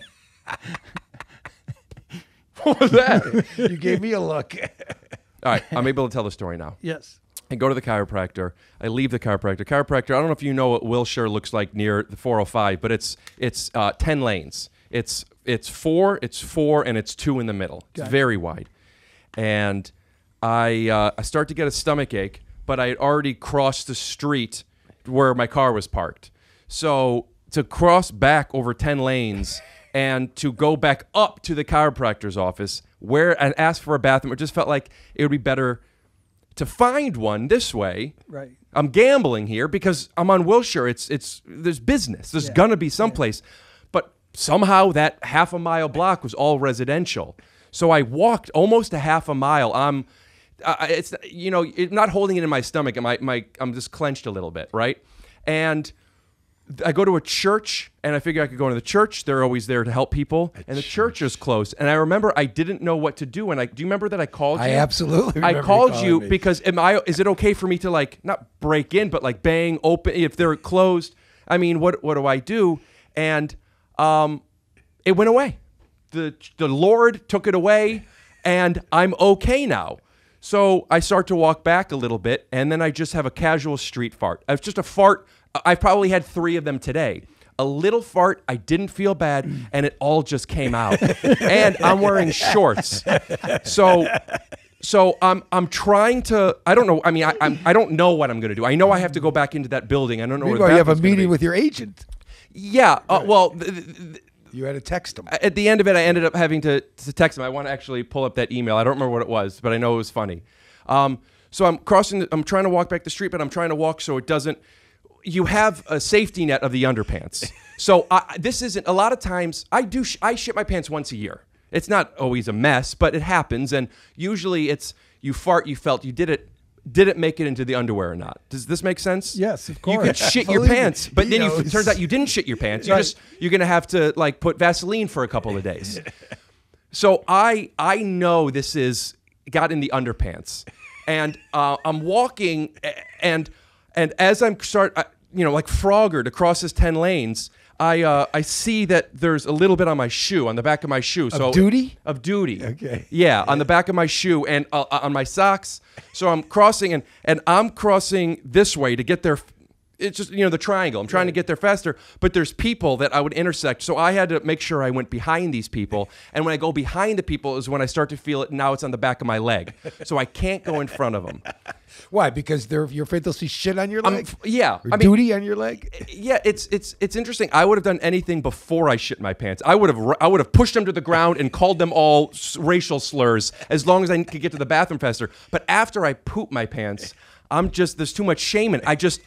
What was that? you gave me a look. All right, I'm able to tell the story now. yes. I go to the chiropractor. I leave the chiropractor. Chiropractor. I don't know if you know what Wilshire looks like near the 405, but it's it's uh, ten lanes. It's it's four, it's four, and it's two in the middle. It's very wide. And I uh, I start to get a stomach ache, but I had already crossed the street where my car was parked. So to cross back over ten lanes and to go back up to the chiropractor's office where and ask for a bathroom, it just felt like it would be better to find one this way. Right. I'm gambling here because I'm on Wilshire. It's it's there's business. There's Yeah. gonna be someplace, but somehow that half a mile block was all residential. So I walked almost a half a mile. I'm, uh, it's you know, it, not holding it in my stomach. and My my I'm just clenched a little bit, right? And I go to a church and I figure I could go into the church. They're always there to help people, and the church is closed. And I remember I didn't know what to do. And I do you remember that I called you? I absolutely I called you me. because am I? Is it okay for me to like not break in, but like bang open if they're closed? I mean, what what do I do? And um, it went away. The the Lord took it away, and I'm okay now. So I start to walk back a little bit, and then I just have a casual street fart. It's just a fart. I've probably had three of them today. A little fart. I didn't feel bad, and it all just came out. *laughs* and I'm wearing shorts, so so I'm I'm trying to. I don't know. I mean, I I'm, I don't know what I'm going to do. I know I have to go back into that building. I don't know. Meanwhile, you have a meeting with your agent. Yeah. Uh, well, th- th- th- You had to text him. at the end of it, I ended up having to, to text him. I want to actually pull up that email. I don't remember what it was, but I know it was funny. Um, so I'm crossing. The, I'm trying to walk back the street, but I'm trying to walk so it doesn't. You have a safety net of the underpants. *laughs* So I, this isn't. A lot of times, I do. Sh- I shit my pants once a year. It's not always a mess, but it happens, and usually it's you fart. You felt you did it. Did it make it into the underwear or not? Does this make sense? Yes, of course. You could shit your pants, but then you, it turns out you didn't shit your pants. You Right. just you're gonna have to like put Vaseline for a couple of days. *laughs* so I I know this is got in the underpants, and uh, I'm walking, and and as I'm start, uh, you know, like Frogger to cross his ten lanes. I uh, I see that there's a little bit on my shoe, on the back of my shoe. so of duty? Of duty. Okay. Yeah, on the back of my shoe and uh, on my socks. So I'm crossing and and I'm crossing this way to get there. It's just you know the triangle. I'm trying to get there faster, but there's people that I would intersect. So I had to make sure I went behind these people. *laughs* And when I go behind the people is when I start to feel it. Now it's on the back of my leg, so I can't go in front of them. *laughs* Why? Because they're you're afraid they'll see shit on your leg. yeah, Or I mean- duty on your leg. yeah, it's it's it's interesting. I would have done anything before I shit my pants. I would have I would have pushed them to the ground and called them all racial slurs as long as I could get to the bathroom faster. But after I poop my pants, I'm just there's too much shame in. it. I just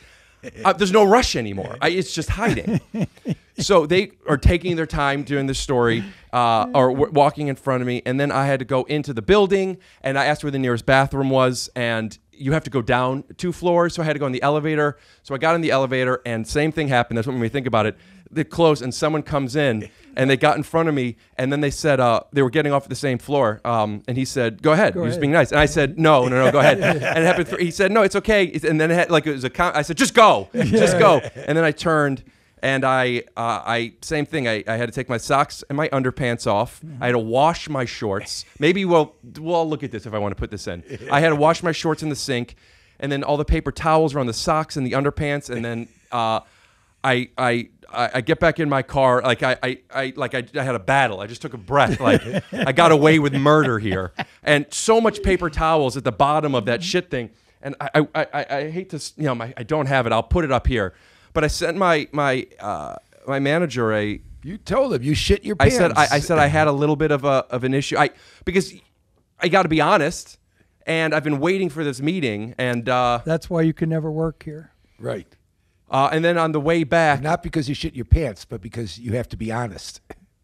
uh, there's no rush anymore. I, it's just hiding. *laughs* so they are taking their time doing this story, uh, or w- walking in front of me, and then I had to go into the building, and I asked where the nearest bathroom was, and you have to go down two floors, so I had to go in the elevator. So I got in the elevator, and same thing happened. That's what made me think about it. They close, and someone comes in, and they got in front of me, and then they said uh, they were getting off at the same floor, um, and he said, "Go ahead." he was ahead. being nice, and I said, "No, no, no, go ahead." *laughs* and it happened. Th- he said, "No, it's okay." And then it had, like it was a count. I said, "Just go, just go." And then I turned. And I, uh, I same thing. I, I had to take my socks and my underpants off. I had to wash my shorts. Maybe we'll we'll look at this if I want to put this in. I had to wash my shorts in the sink, and then all the paper towels were on the socks and the underpants. And then uh, I, I I I get back in my car like I, I, I like I, I had a battle. I just took a breath. Like I got away with murder here, and so much paper towels at the bottom of that shit thing. And I I, I, I- I hate to you know my, I don't have it. I'll put it up here. But I sent my my uh, my manager a You told him you shit your pants. I said I, I said I had a little bit of a of an issue. I because I got to be honest, and I've been waiting for this meeting, and uh, That's why you can never work here. right. Uh, and then on the way back, Not because you shit your pants, but because you have to be honest.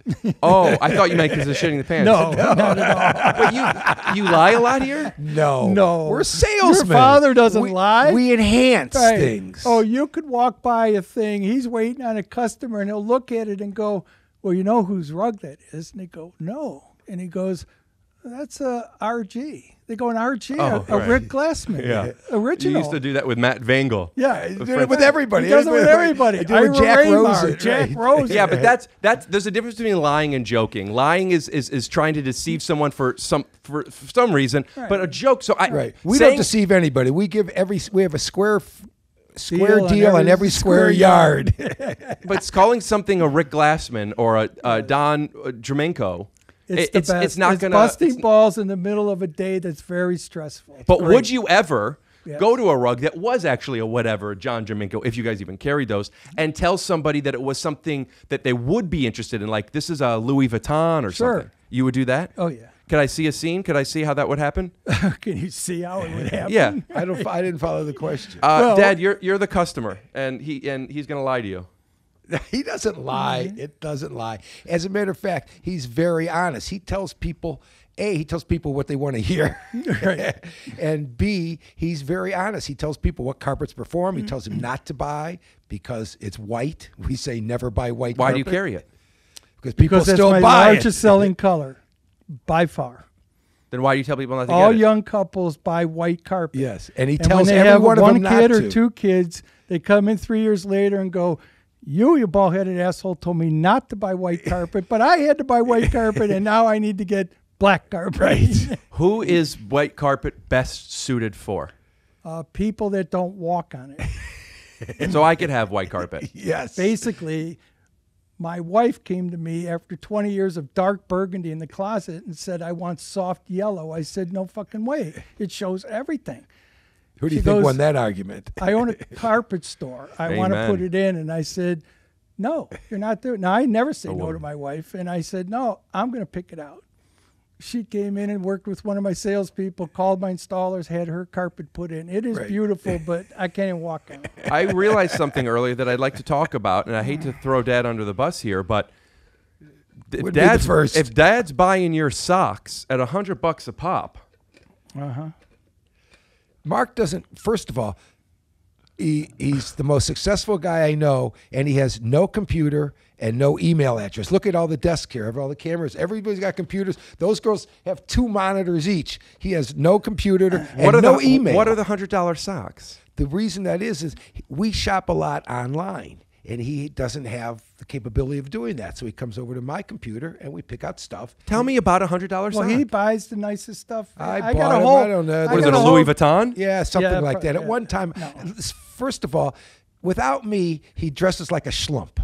*laughs* oh, I thought you meant because of shitting the pants. No, *laughs* no, at *laughs* all. Wait, you you lie a lot here? No, No. we're salesmen. Your father doesn't we, lie. We enhance Right. things. Oh, you could walk by a thing. He's waiting on a customer, and he'll look at it and go, "Well, you know whose rug that is?" And they go, "No," and he goes, "That's a RG." They go, "An RG, Oh, a, a right. Rick Glassman, Yeah. original." You used to do that with Matt Vangel. yeah, He he did it with everybody. He does it with everybody. I do it with Jack Raymar, Rosen, Jack right. Rosen. Yeah, but that's that's there's a difference between lying and joking. Lying is is, is trying to deceive someone for some for, for some reason, but a joke. So I Right. We saying- don't deceive anybody. We give every. We have a square. f- Square Deal deal, on on every every square square yard. *laughs* But it's calling something a Rick Glassman or a, a Don uh, Dremenko. It's it's, best. it's not It's gonna. busting balls in the middle of a day that's very stressful. but Great. would you ever Yes. go to a rug that was actually a whatever, John Dremenko, if you guys even carried those, and tell somebody that it was something that they would be interested in, like this is a Louis Vuitton or Sure. something? You would do that? Oh yeah. Could I see a scene? Could I see how that would happen? *laughs* Can you see how it would happen? Yeah. I don't. I didn't follow the question. Uh, Well- Dad, you're you're the customer, and he and he's gonna lie to you. *laughs* he doesn't lie. Mm-hmm. It doesn't lie. As a matter of fact, he's very honest. He tells people. A, he tells people what they want to hear. *laughs* *laughs* and B, he's very honest. He tells people what carpets perform. He tells them not to buy because it's white. We say never buy white Why do you carry it? Because people because that's still my buy largest it. selling color, by far. Then why do you tell people not to All get it? young couples buy white carpet. Yes, and he And tells when they every have one of one them not kid or to. two kids, they come in three years later and go, "You, you bald-headed asshole, told me not to buy white *laughs* carpet, but I had to buy white carpet, and now I need to get black carpet." Right. *laughs* Who is white carpet best suited for? uh, people that don't walk on it. *laughs* so I could have white carpet. Yes. Basically, my wife came to me after 20 years of dark burgundy in the closet and said, "I want soft yellow." I said, "No fucking way! It shows everything." Who do you she think goes- won that argument? I own a *laughs* carpet store. I want to put it in. And I said, No, you're not doing Now, I never say oh, no to my wife. And I said, No, I'm going to pick it out. She came in and worked with one of my salespeople, called my installers, had her carpet put in. It is Right. beautiful, *laughs* but I can't even walk on. I realized something earlier that I'd like to talk about, and I hate to mm. throw Dad under the bus here, but if Would be Dad's first. if Dad's buying your socks at a hundred bucks a pop, uh-huh. Marc doesn't. First of all, he he's the most successful guy I know, and he has no computer and no email address. Look at all the desks here, of all the cameras. Everybody's got computers. Those girls have two monitors each. He has no computer and what are no the email. what are the hundred dollar socks? the reason that is is we shop a lot online. And he doesn't have the capability of doing that. So he comes over to my computer and we pick out stuff. Tell me about a hundred dollar Well, sock. he buys the nicest stuff. I got bought a 'em. whole. I don't know. I what is it, a whole- Louis Vuitton? Yeah, something Yeah, like pro- that. At yeah. one time, No. first of all, without me, he dresses like a schlump.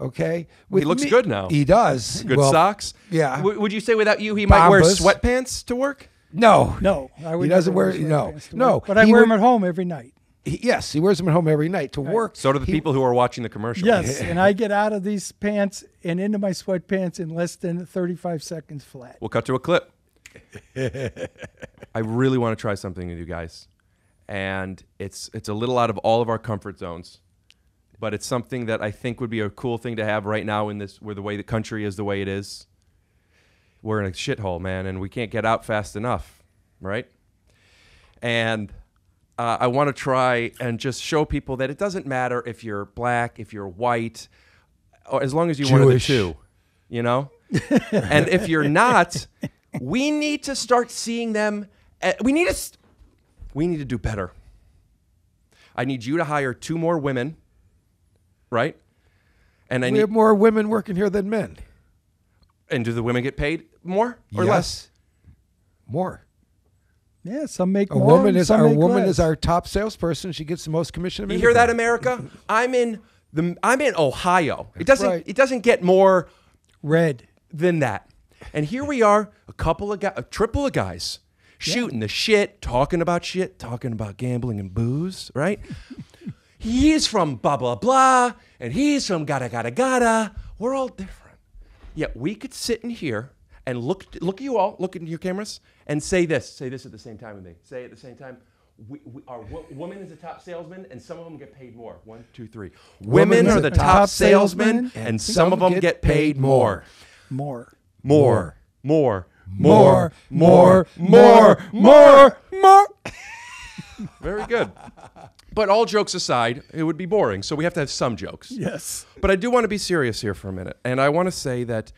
Okay, With looks me- good now. He does. *laughs* Good Well, socks. yeah. W- would you say without you he might wear sweatpants to work? No, No, I would He doesn't never wear- no. No, work, But I he wear would- them at home every night. He- yes, he wears them at home every night to work. So do the He- people who are watching the commercial. Yes, and I get out of these pants and into my sweatpants in less than 35 seconds flat. We'll cut to a clip. I really want to try something with you guys. and it's it's a little out of all of our comfort zones, but it's something that I think would be a cool thing to have right now in this where the way the country is the way it is. We're in a shithole, man, and we can't get out fast enough, right? And uh, I want to try and just show people that it doesn't matter if you're black, if you're white, or as long as you're one of the Jewish. two, you know. *laughs* and if you're not, we need to start seeing them. uh, we need to. We need to do better. I need you to hire two more women, right? And I we need. have more women working here than men. and do the women get paid more or Yes. less? More. Yeah, some make A more. woman is our woman less. is our top salesperson. She gets the most commission. Of You hear that. America? I'm in the. I'm in Ohio. It doesn't. right. It doesn't get more red. than that. And here we are, a couple of guys, a triple of guys, shooting the shit, talking about shit, talking about gambling and booze, right? he's from blah blah blah, and he's from gotta gotta gotta. We're all different. Yet we could sit in here and look look at you all, look into your cameras, and say this, say this at the same time with me. Say at the same time. We, we, our wo- woman is a top salesman, and some of them get paid more. One, two, three. Women Women are are the the top top salesmen, and some of them get paid more. More. More, more, More, more, more, more, more. Very good. But all jokes aside, it would be boring. So we have to have some jokes. Yes. But I do want to be serious here for a minute. And I want to say that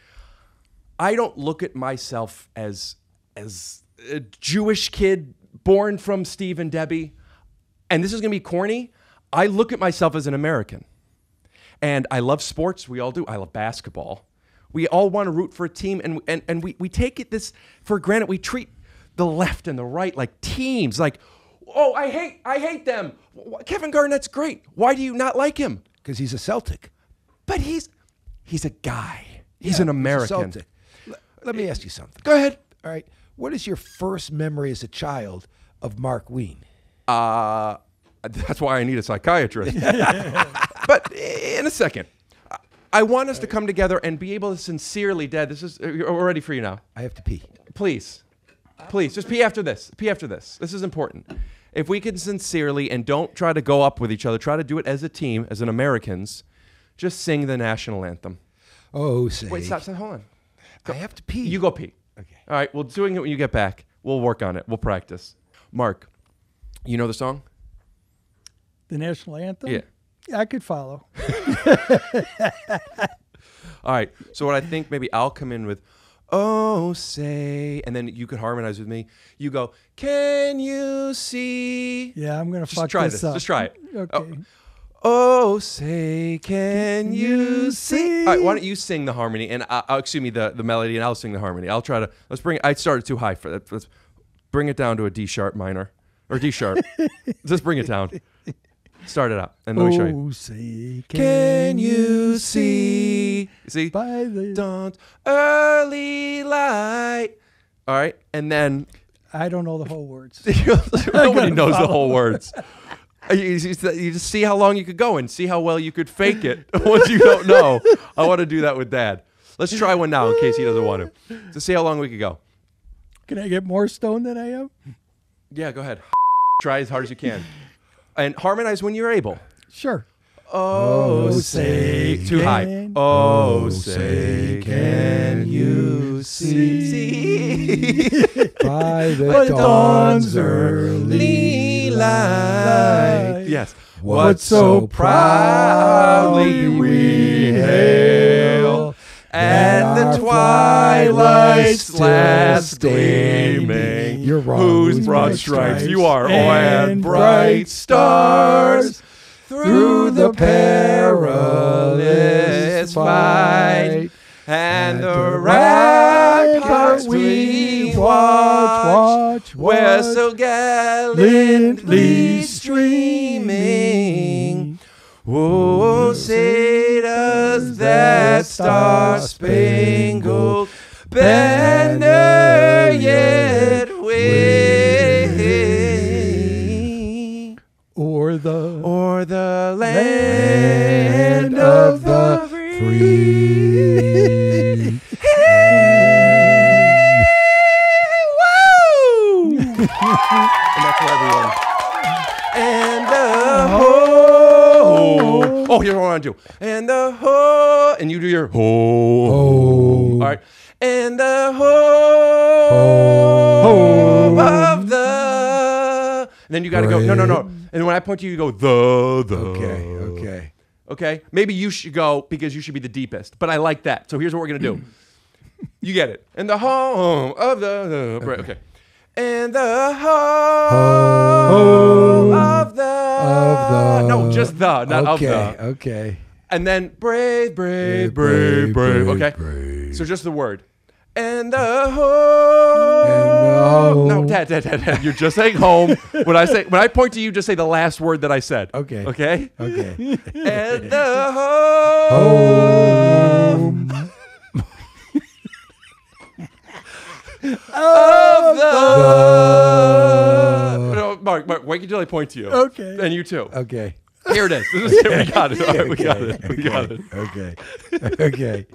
I don't look at myself as as a Jewish kid born from Steve and Debbie. And this is going to be corny. I look at myself as an American. And I love sports. We all do. I love basketball. We all want to root for a team. And, and, and we, we take it this for granted. We treat the left and the right like teams. Like, oh, I hate, I hate them. Kevin Garnett's great. Why do you not like him? because he's a Celtic. But he's he's a guy. He's Yeah, an a American. Celtic. Let me ask you something. Go ahead. All right. What is your first memory as a child of Marc Wien? Uh, that's why I need a psychiatrist. *laughs* but in a second, I- want us to come together and be able to sincerely, Dad. This is we're ready for you now. I have to pee. Please, please, just pee after this. Pee after this. This is important. If we can sincerely and don't try to go up with each other, try to do it as a team, as an Americans, just sing the national anthem. Oh, say. Wait, stop, stop, hold on. I have to pee. You go pee. Okay. All right. Well, doing it when you get back. We'll work on it. We'll practice. Marc, you know the song? The national anthem? Yeah. Yeah, I could follow. *laughs* All right. So what I think maybe I'll come in with, oh say, and then you could harmonize with me. You go, can you see? Yeah, I'm gonna Just fuck try this this. up. Just try it. Okay. Oh say, can you see? All right. Why don't you sing the harmony and I, uh, excuse me the the melody and I'll sing the harmony. I'll try to let's bring. I started too high for that. Let's bring it down to a D sharp minor or D sharp. *laughs* Just bring it down. Start it out and let me show you. Oh, say, Can you see? See? by the Dawn's early light. All right, and then I don't know the whole words. *laughs* nobody *laughs* knows the whole words. Uh, you, you- just see how long you could go and see how well you could fake it *laughs* once you don't know. I want to do that with Dad. Let's try one now in case he doesn't want to. To see how long we could go. Can I get more stoned than I am? Yeah, go ahead. *laughs* Try as hard as you can, and harmonize when you're able. Sure. Oh, oh say too high. can- Oh, say can you see *laughs* By the dawn's dawn's early light? Yes. What so proudly we hail and the twilight's last gleaming. You're wrong. Whose broad stripes you are, oh, and bright stars through the perilous fight. and the ramparts we watch, watch, were so gallantly streaming. Oh, say does that star-spangled banner yet wave Or the o'er the land for everyone. And the oh. ho. Oh, here's what I want to do. And the ho. And you do your ho. Oh. All right. And the ho. Oh. ho. Of the. And then you got to go. No, no, no. And when I point to you, you go the the. Okay, okay. Okay. Maybe you should go because you should be the deepest. But I like that. So here's what we're gonna do. *clears throat* you get it. And the home of the, the okay. And the home of the, Of the- no, just the, not okay, of the. okay. And then brave, brave, Brave, brave, brave. brave, Okay. So just the word. And the home. home. No, dad, dad, dad, dad. You're just saying home. when I say when I point to you, just say the last word that I said. Okay. Okay. Okay. And the home. Of the. No, Marc, Marc, wait until I point to you. Okay. And you too. Okay. Here it is. This is *laughs* it. We got it. All right, we got it. We got it. Okay. Okay.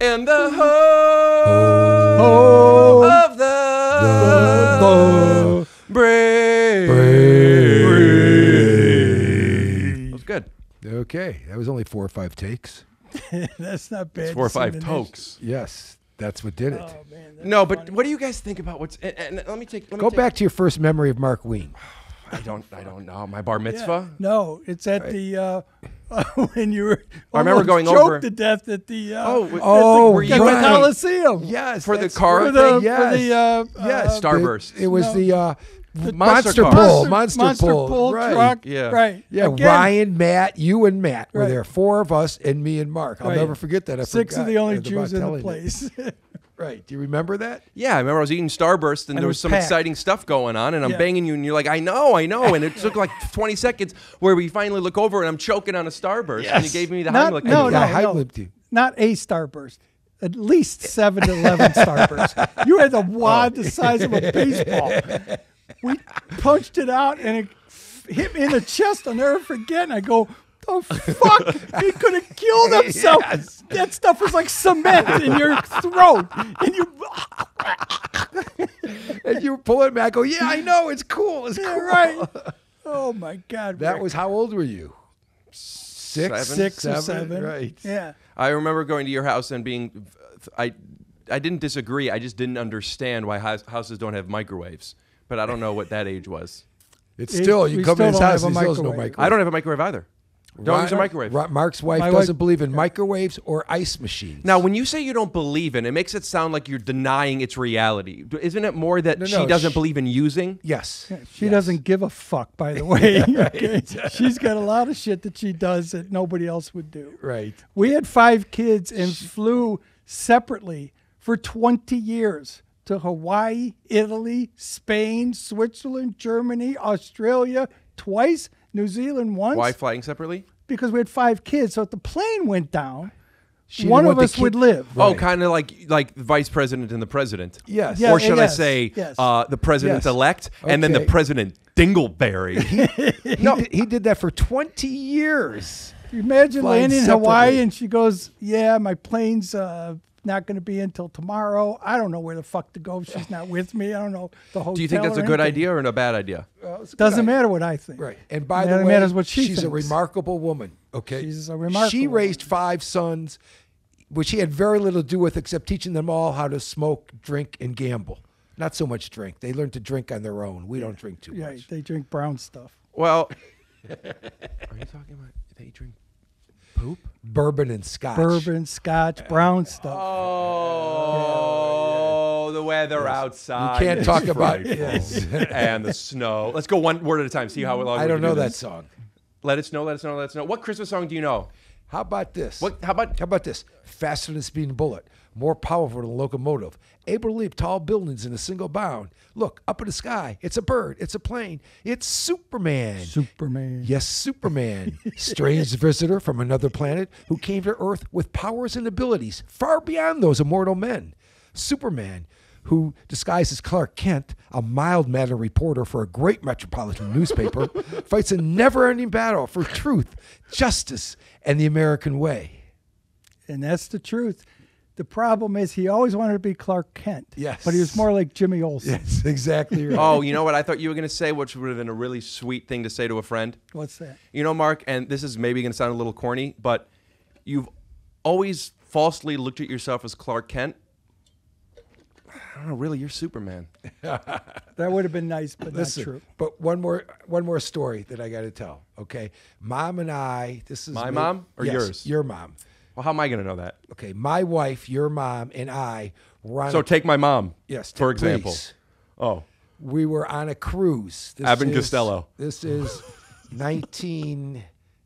And the home of the, brave. That was good. Okay. That was only four or five takes. *laughs* That's not bad. It's four or five dissemination. tokes. Yes. That's what did it. Oh, man, No, but funny. what do you guys think about what's? And, and let me take. Let me Go take- back to your first memory of Marc Wien. *sighs* I don't. I don't know. My bar mitzvah. No, it's at the *laughs* uh, when you were. I remember going choked over- to death at the. Uh, Oh, at the- oh, were you at the at the- Coliseum. Yes. For the car For right. the, yes. for the uh, yes. uh, Starburst. It, it was No. the uh, Monster monster, cars. pull. Monster, Monster, monster pull, right. truck. Yeah. Right. Yeah, Again, Ryan, Matt, you and Matt were there. Four of us and me and Marc. I'll Right. never forget that. I Six of the only Jews in the place. *laughs* Right. Do you remember that? Yeah, I remember I was eating Starburst and, And there was was some packed. exciting stuff going on, and I'm Yeah. banging you, and you're like, I know, I know. And it took like *laughs* 20 seconds where we finally look over and I'm choking on a Starburst, and you gave me the Not- Heimlich. no, Yeah, no, high no. lipped you. Not a starburst. At least seven to eleven *laughs* starbursts. You had the wad the size of a baseball. We punched it out and it hit me in the chest. I'll never forget. And I go, the fuck? He could have killed *laughs* himself. That stuff was like cement in your throat. And you, *laughs* And you were pulling back. Go, yeah, I know. It's cool. It's yeah, cool. right. *laughs* Oh my God. That Rick. was how old were you? Six, Seven? six or seven. Right. Yeah. I remember going to your house and being, I, I didn't disagree. I just didn't understand why houses don't have microwaves. But I don't know what that age was. It's still you we come still in his don't house. have He still has no microwave. microwave. I don't have a microwave either. Don't use a microwave. Ri- Marc's wife My wife- doesn't believe in microwaves or ice machines. Now, when you say you don't believe in, it makes it sound like you're denying its reality. Isn't it more that No, she no, doesn't sh- believe in using? yes, She doesn't give a fuck, by the way. *laughs* okay? She's got a lot of shit that she does that nobody else would do. right. We had five kids and flew separately for 20 years to Hawaii, Italy, Spain, Switzerland, Germany, Australia, twice, New Zealand once. Why flying separately? Because we had five kids. So if the plane went down, She one of want the us would kid- live. Oh, Right. kind of like like the vice president and the president. Yes. Yeah, or should I say yes. uh, the president Yes. elect and then the president Dingleberry? *laughs* He, did, he did that for 20 years. Imagine Flying landing in Hawaii and she goes, "Yeah, my plane's uh, not going to be until tomorrow. I don't know where the fuck to go. if She's not with me. I don't know the hotel." Do you think that's a good anything." idea or a bad idea? Doesn't matter what I think. Right. And by the way, matters what she she's a remarkable woman. Okay. She's a remarkable She woman. raised five sons, which she had very little to do with except teaching them all how to smoke, drink, and gamble. Not so much drink. They learn to drink on their own. We don't drink too Yeah, much. they drink brown stuff. Well, *laughs* are you talking about they drink poop? Bourbon and scotch. Bourbon, scotch, brown oh. stuff. Oh, the weather outside. You can't talk about frightful. *laughs* yes. and the snow. Let's go one word at a time. See how mm, long. I we don't can do know that this. song. Let it snow. Let it snow. Let it snow. What Christmas song do you know? How about this? What? How about? How about this? Faster than a speeding bullet, more powerful than a locomotive, able to leap tall buildings in a single bound. Look up in the sky. It's a bird. It's a plane. It's Superman. Superman. Yes, Superman, *laughs* strange visitor from another planet who came to Earth with powers and abilities far beyond those of mortal men. Superman, who disguised as Clark Kent, a mild mannered reporter for a great metropolitan newspaper, *laughs* fights a never ending battle for truth, justice, and the American way. And that's the truth. The problem is he always wanted to be Clark Kent. Yes. But he was more like Jimmy Olsen. Yes, *laughs* exactly right. Oh, you know what I thought you were going to say, which would have been a really sweet thing to say to a friend? What's that? You know, Marc, and this is maybe going to sound a little corny, but you've always falsely looked at yourself as Clark Kent. I don't know, really, you're Superman. *laughs* That would have been nice, but Listen, not true. but one more one more story that I got to tell. Okay, mom and I. This is My ma- mom or Yes, yours? Your mom. Well, how am I going to know that? Okay, my wife, your mom, and I were on. So a, take my mom, yes, for example. please. Oh, we were on a cruise. This is- Costello. This is *laughs* 19,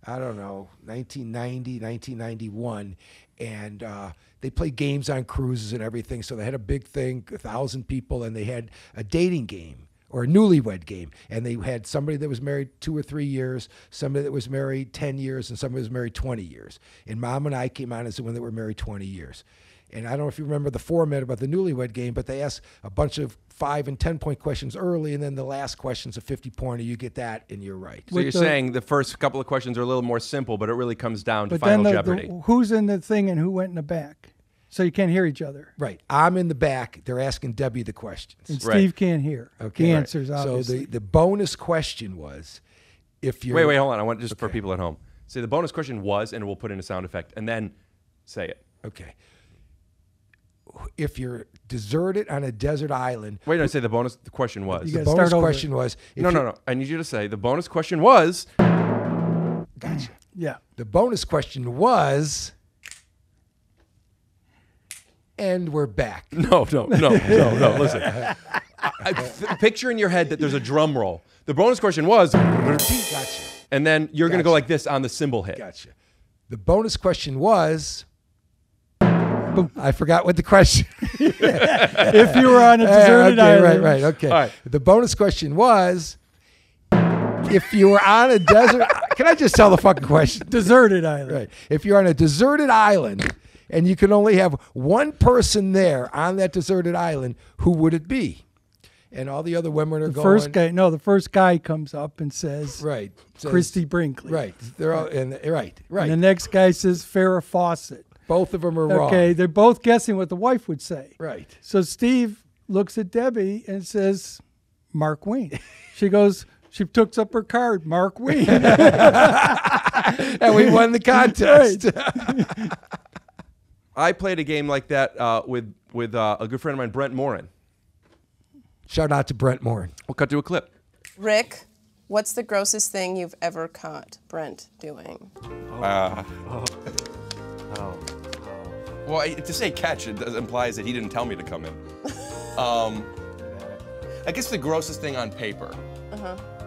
I don't know, 1990, 1991. And uh, they play games on cruises and everything. So they had a big thing, a thousand people, and they had a dating game or a newlywed game. And they had somebody that was married two or three years, somebody that was married 10 years, and somebody that was married 20 years. And mom and I came on as the one that were married 20 years. And I don't know if you remember the format about the newlywed game, but they ask a bunch of five and 10 point questions early, and then the last question's a 50 pointer. You get that, and you're right. so you're the- saying the first couple of questions are a little more simple, but it really comes down to But Final the, Jeopardy. the, who's in the thing and who went in the back? So you can't hear each other. Right. I'm in the back. They're asking Debbie the questions. And Right. Steve can't hear Okay. the Right. answers, obviously. So the, the bonus question was if you're. wait, wait, hold on. I want just for people at home. Say the bonus question was, and we'll put in a sound effect, and then say it. Okay. If you're deserted on a desert island, Wait, no, say the bonus the question was. You the gotta bonus start over. question was. if no, no, no. I need you to say the bonus question was. Gotcha. yeah. The bonus question was. And we're back. *laughs* No, no, no, no, no. Listen. *laughs* I, I- th- picture in your head that there's a drum roll. The bonus question was, Gotcha. and then you're going to go Gotcha. like this on the cymbal hit. Gotcha. The bonus question was. I forgot what the question. *laughs* If you were on a Yeah, deserted okay, island. Right, right, okay. All right. The bonus question was if you were on a desert can I just tell the fucking question? Deserted island. Right. If you're on a deserted island and you can only have one person there on that deserted island, who would it be? And all the other women are The going first guy, no, the first guy comes up and says, Right. says- Christie Brinkley. Right. They're all and right, right. And the next guy says Farrah Fawcett. Both of them are wrong. Okay, they're both guessing what the wife would say. Right. So Steve looks at Debbie and says, Mark Wayne. She goes, she picks up her card, Mark Wayne. *laughs* And we won the *laughs* contest. I played a game like that uh, with with uh, a good friend of mine, Brent Morin. Shout out to Brent Morin. We'll cut to a clip. Rick, what's the grossest thing you've ever caught Brent doing? Well, I- to say catch it implies that he didn't tell me to come in. *laughs* um, I guess the grossest thing on paper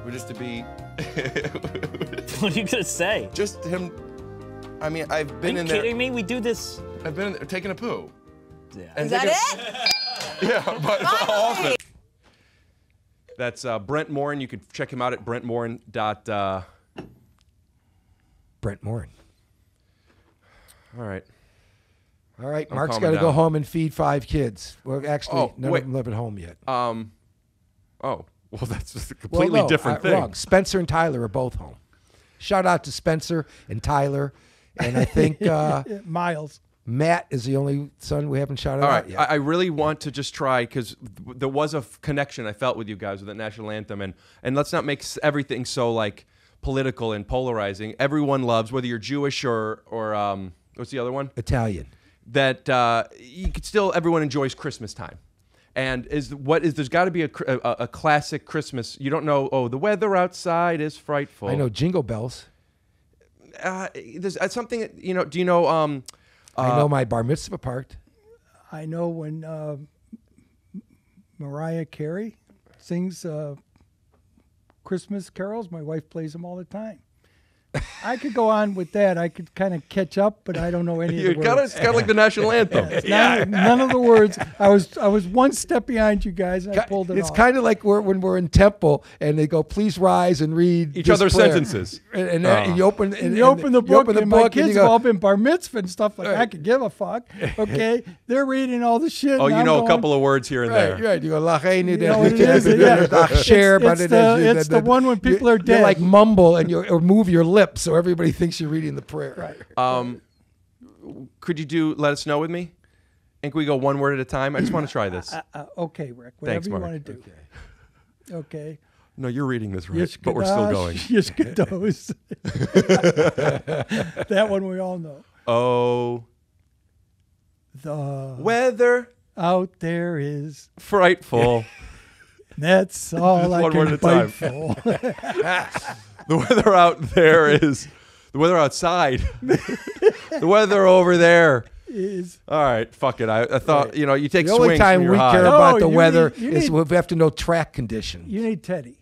would just to be *laughs* What are you gonna say? just him. I mean, I've Are been you in there. kidding me? We do this. I've been in taking a poo. Yeah. And Is that taking- it? *laughs* Yeah, but *laughs* often. That's uh, Brent Morin. You can check him out at brentmorin. Dot, uh, Brent Morin. all right. All right, I'm Marc's calming got to go home and feed five kids. Well, actually, Oh, none wait. of them live at home yet. Um, oh, well, *laughs* that's just a Well, completely no, different uh, thing. Wrong. Spencer and Tyler are both home. Shout out to Spencer and Tyler, and I think uh, Miles. Matt is the only son we haven't shouted All out yet. I, I really want to just try because there was a f- connection I felt with you guys with the national anthem, and and let's not make everything so like political and polarizing. Everyone loves whether you're Jewish or or um, what's the other one? Italian. That uh, you could still everyone enjoys Christmas time. And is what is there's got to be a, a a classic Christmas. You don't know. Oh, the weather outside is frightful. I know Jingle Bells. Uh, there's uh, something. You know. Do you know? Um, I know my bar mitzvah part. I know when uh, Mariah Carey sings uh, Christmas carols, my wife plays them all the time. I could go on with that. I could kind of catch up, but I don't know any you of the got words. it's kind of like the national anthem. It's none, none of the words. I was I was one step behind you guys. And I pulled it It's off. kind of like we're, when we're in temple and they go, "Please rise and read Each this other's prayer." sentences. And, and, then Oh. you open and, And you open the book, open the and book my and kids have go, all been bar mitzvah and stuff like. I Right. could give a fuck. Okay, they're reading all the shit. Oh, you I'm know a couple of words here and Right, there. right. You go, "Lachaini You know what it is? Yeah. It's- it's it is- the- it's the one when people are You dead. like mumble and you or move your lips so everybody thinks you're reading the prayer. Right. Um, could you do let us know with me? And can we go one word at a time? I just want to try this. Uh, uh, okay, Rick. Whatever Thanks, you Marc. want to do. Okay. No, you're reading this right, but we're still going. Yiskados. *laughs* that one we all know. Oh, The weather out there is. frightful. *laughs* That's all I One can word at a bite time. *laughs* for. the weather out there is the weather outside. the weather over there is. All right, fuck it. I, I thought you know you take the only time when we you're high. care about the weather need- is need- we have to know track condition. You need Teddy.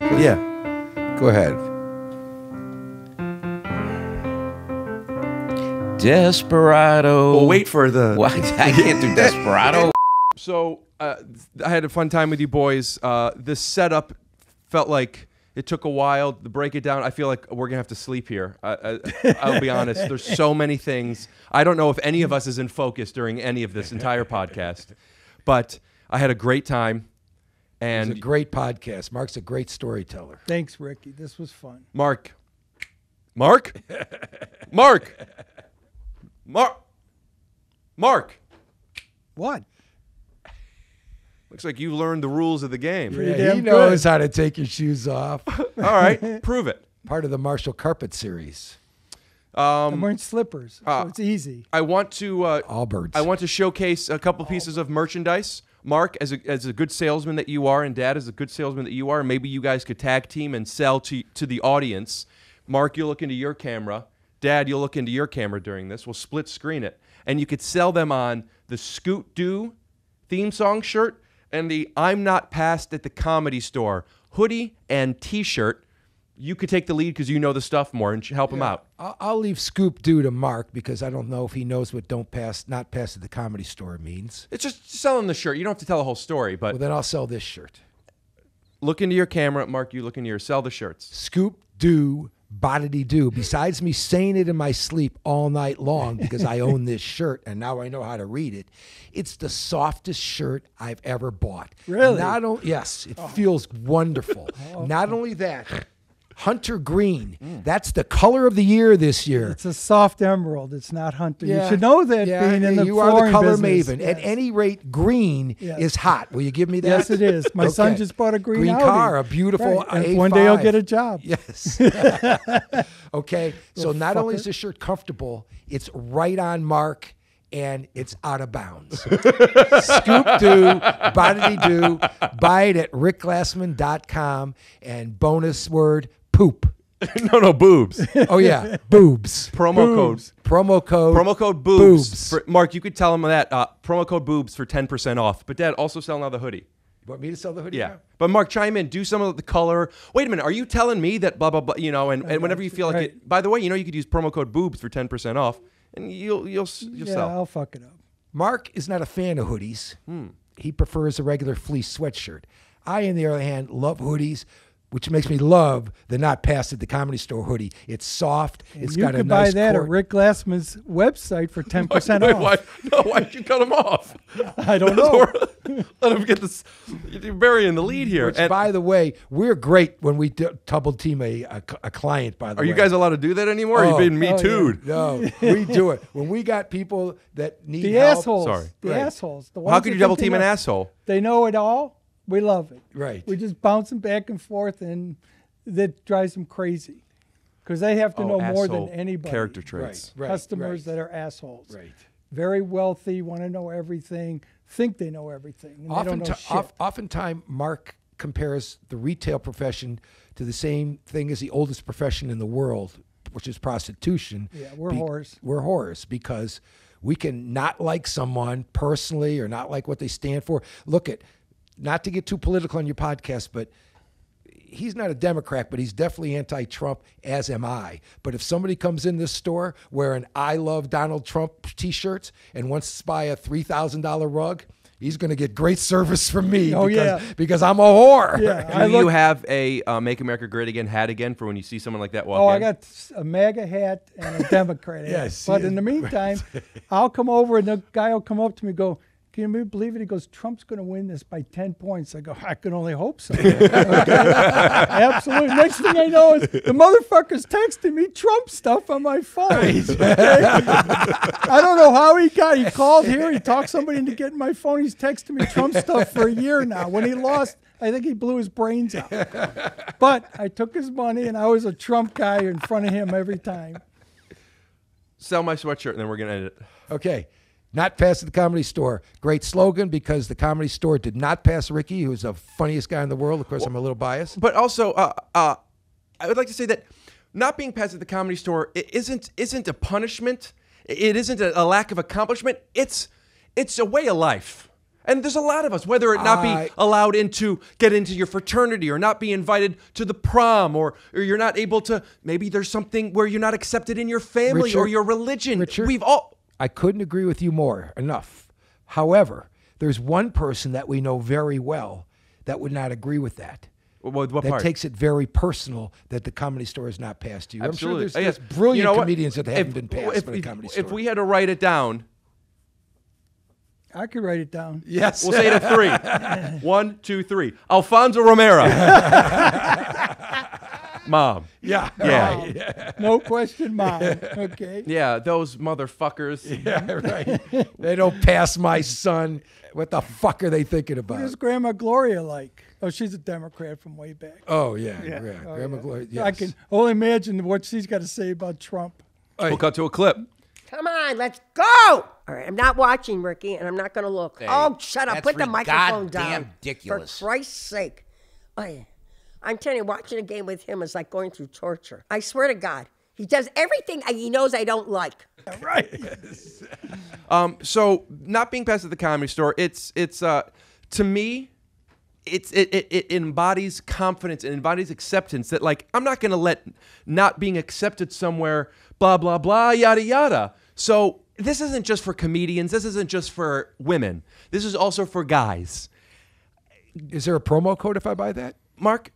Yeah. Go ahead. Desperado. Well, wait for the. What? I can't do Desperado. *laughs* So uh, I had a fun time with you boys. Uh, this setup felt like it took a while to break it down. I feel like we're gonna have to sleep here. I, I, *laughs* I'll be honest. There's so many things. I don't know if any of us is in focus during any of this entire podcast, but I had a great time. It's And a great podcast. Marc's a great storyteller. Thanks, Ricky. This was fun. Marc, Marc, Marc, *laughs* Marc, Marc. What? Looks like you learned the rules of the game. Pretty Yeah, he knows good. how to take your shoes off. *laughs* All right, *laughs* prove it. Part of the Marshall Carpet series. I'm wearing slippers, so uh, it's easy. I want to uh, Allbirds. I want to showcase a couple pieces of merchandise. Marc, as a, as a good salesman that you are, and Dad, as a good salesman that you are, maybe you guys could tag team and sell to to the audience. Marc, you'll look into your camera. Dad, you'll look into your camera during this. We'll split screen it, and you could sell them on the Scoot Do theme song shirt and the I'm Not Passed at the Comedy Store hoodie and T-shirt. You could take the lead because you know the stuff more and help him out. I'll, I'll leave Scoop Doo to Marc because I don't know if he knows what "don't pass, not pass" at the comedy store means. It's just selling the shirt. You don't have to tell the whole story, but Well, then I'll sell this shirt. look into your camera, Marc. You look into your sell the shirts. Scoop Doo Bodity do Besides me saying it in my sleep all night long because I own this *laughs* shirt and now I know how to read it, it's the softest shirt I've ever bought. Really? Not only yes, it oh. feels wonderful. *laughs* Oh, Not only that, Hunter Green. Mm. That's the color of the year this year. It's a soft emerald. It's not hunter. You should know that Yeah, being in the you are the color business. maven. At any rate, green Yes. is hot. Will you give me that? Yes, it is. My son just bought a green, green Audi. car, a beautiful Right, and A5. One day he'll get a job. Yes. *laughs* *laughs* okay. So not only is the shirt comfortable, it's right on mark and it's out of bounds. *laughs* Scoop do, bodily do. Buy it at rickglassman.com and bonus word poop. *laughs* no, no, boobs. Oh yeah, boobs. Promo Boobs. code. Promo code. Promo code boobs. Boobs. For, Marc, you could tell them that. Uh, promo code boobs for 10% off. But Dad, also sell now the hoodie. You want me to sell the hoodie? Yeah. now? But Marc, chime in. Do some of the color. Wait a minute. Are you telling me that blah, blah, blah, you know, and, and whenever you feel like Right. it. By the way, you know, you could use promo code boobs for 10% off and you'll, you'll, you'll yeah, sell. I'll fuck it up. Marc is not a fan of hoodies. Hmm. He prefers a regular fleece sweatshirt. I, on the other hand, love hoodies, which makes me love the not past at the comedy store hoodie. It's soft. And It's you got a could buy that cord. at Rick Glassman's website for *laughs* ten percent off. why, no, why'd you cut him off? *laughs* I don't know. *laughs* Let him get this. You're burying the lead here. Which, And by the way, we're great when we d- double team a, a, a client. By the are way, are you guys allowed to do that anymore? Oh. You've been me Oh, yeah. No, we do it when we got people that need The help. assholes. Sorry. The Right. assholes. The How could you double team an asshole? They know it all. We love it. Right. We're just bounce them back and forth, and that drives them crazy because they have to Oh, know more than anybody. Character traits. Right, Customers right. that are assholes. Right. Very wealthy, want to know everything, think they know everything, and they don't know Oftenti- shit. of- oftentimes, Marc compares the retail profession to the same thing as the oldest profession in the world, which is prostitution. Yeah, we're whores. We're whores because we can not like someone personally or not like what they stand for. Look at, not to get too political on your podcast, but he's not a Democrat, but he's definitely anti-Trump, as am I. But if somebody comes in this store wearing "I love Donald Trump" T-shirts and wants to buy a three thousand dollar rug, he's going to get great *laughs* service from me. Oh, because, yeah. because I'm a whore. Yeah, *laughs* Do I you have a uh, "Make America Great Again" hat again for when you see someone like that walk Oh, in? I got a MAGA hat and a *laughs* Democrat hat. Yes, But yeah. in the meantime, I'll come over and the guy will come up to me and go, Can you believe it? He goes, Trump's going to win this by 10 points. I go, I can only hope so. Okay? *laughs* Absolutely. Next thing I know is the motherfucker's texting me Trump stuff on my phone. Okay? I don't know how he got. He called here. He talked somebody into getting my phone. He's texting me Trump stuff for a year now. When he lost, I think he blew his brains out. But I took his money, and I was a Trump guy in front of him every time. Sell my sweatshirt, and then we're gonna end it. Okay. Not pass at the comedy store. Great slogan because the comedy store did not pass Ricky, who's the funniest guy in the world. Of course, I'm a little biased. But also, uh, uh, I would like to say that not being passed at the comedy store i- isn't isn't a punishment. It isn't a, a lack of accomplishment. It's it's a way of life. And there's a lot of us, whether it not be allowed into get into your fraternity or not be invited to the prom or, or you're not able to maybe there's something where you're not accepted in your family or your religion. Richard? We've all I couldn't agree with you more. Enough. However, there's one person that we know very well that would not agree with that. What, what that part? takes it very personal that the comedy store is not passed you. I'm sure there's, Uh, there's yes. brilliant You know comedians that haven't If- been passed if, by the comedy if store. If we had to write it down, I could write it down. Yes. We'll say it at three. *laughs* One, two, three. Alfonso Romero. *laughs* Mom. Yeah. Yeah. No question, mom. Okay. Yeah, those motherfuckers. *laughs* Yeah, right. they don't pass my son. What the fuck are they thinking about? What is Grandma Gloria like? Oh, she's a Democrat from way back. Oh yeah, yeah. Oh, Grandma yeah. Gloria. I can only imagine what she's got to say about Trump. We'll cut to a clip. Come on, let's go. All right, I'm not watching, Ricky, and I'm not going to look. Hey, oh, shut up. Put the microphone goddamn down. ridiculous. For Christ's sake. Oh, yeah. I'm telling you, watching a game with him is like going through torture. I swear to God. He does everything he knows I don't like. *laughs* Right. Um, so not being passed at the comedy store, it's it's uh to me, it's it, it, it embodies confidence and embodies acceptance that like I'm not gonna let not being accepted somewhere, blah blah blah, yada yada. So this isn't just for comedians, this isn't just for women. This is also for guys. Is there a promo code if I buy that? Marc?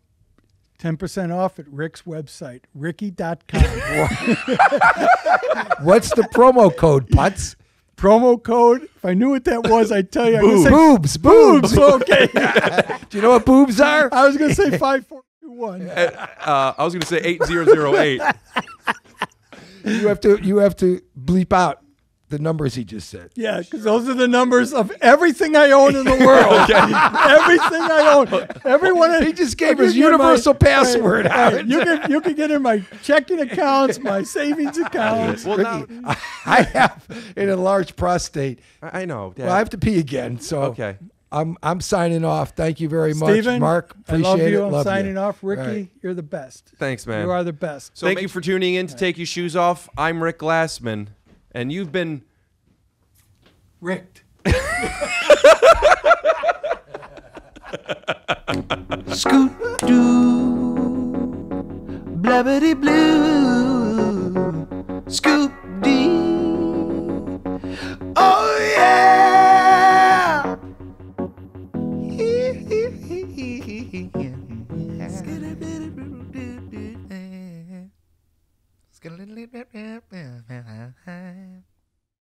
10% off at Rick's website, ricky.com. *laughs* What's the promo code, Putz? promo code. If I knew what that was, I'd tell you. I'm say- Boobs, boobs. Boobs. Okay. *laughs* Do you know what boobs are? I was going to say 5421. Uh, I was gonna say eight zero zero eight. You have to you have to bleep out the numbers he just said. Yeah, because those are the numbers of everything I own in the *laughs* world. everything I own. Everyone. He just gave you his get my- universal password right, right. You can you can get in my checking accounts, my *laughs* savings accounts. Well, now, Ricky, I, I have an enlarged prostate. I I know. Dad. Well, I have to pee again, so Okay. I'm I'm signing off. Thank you very much, Stephen, Marc. I love you. it. I'm love signing you. off. Ricky, Right. you're the best. Thanks, man. You are the best. Thank you for tuning in to Take Your Shoes Off. I'm Rick Glassman, and you've been Ricked. Scoot doo, blabbity blue, scoop dee. Oh yeah. *laughs* Skittle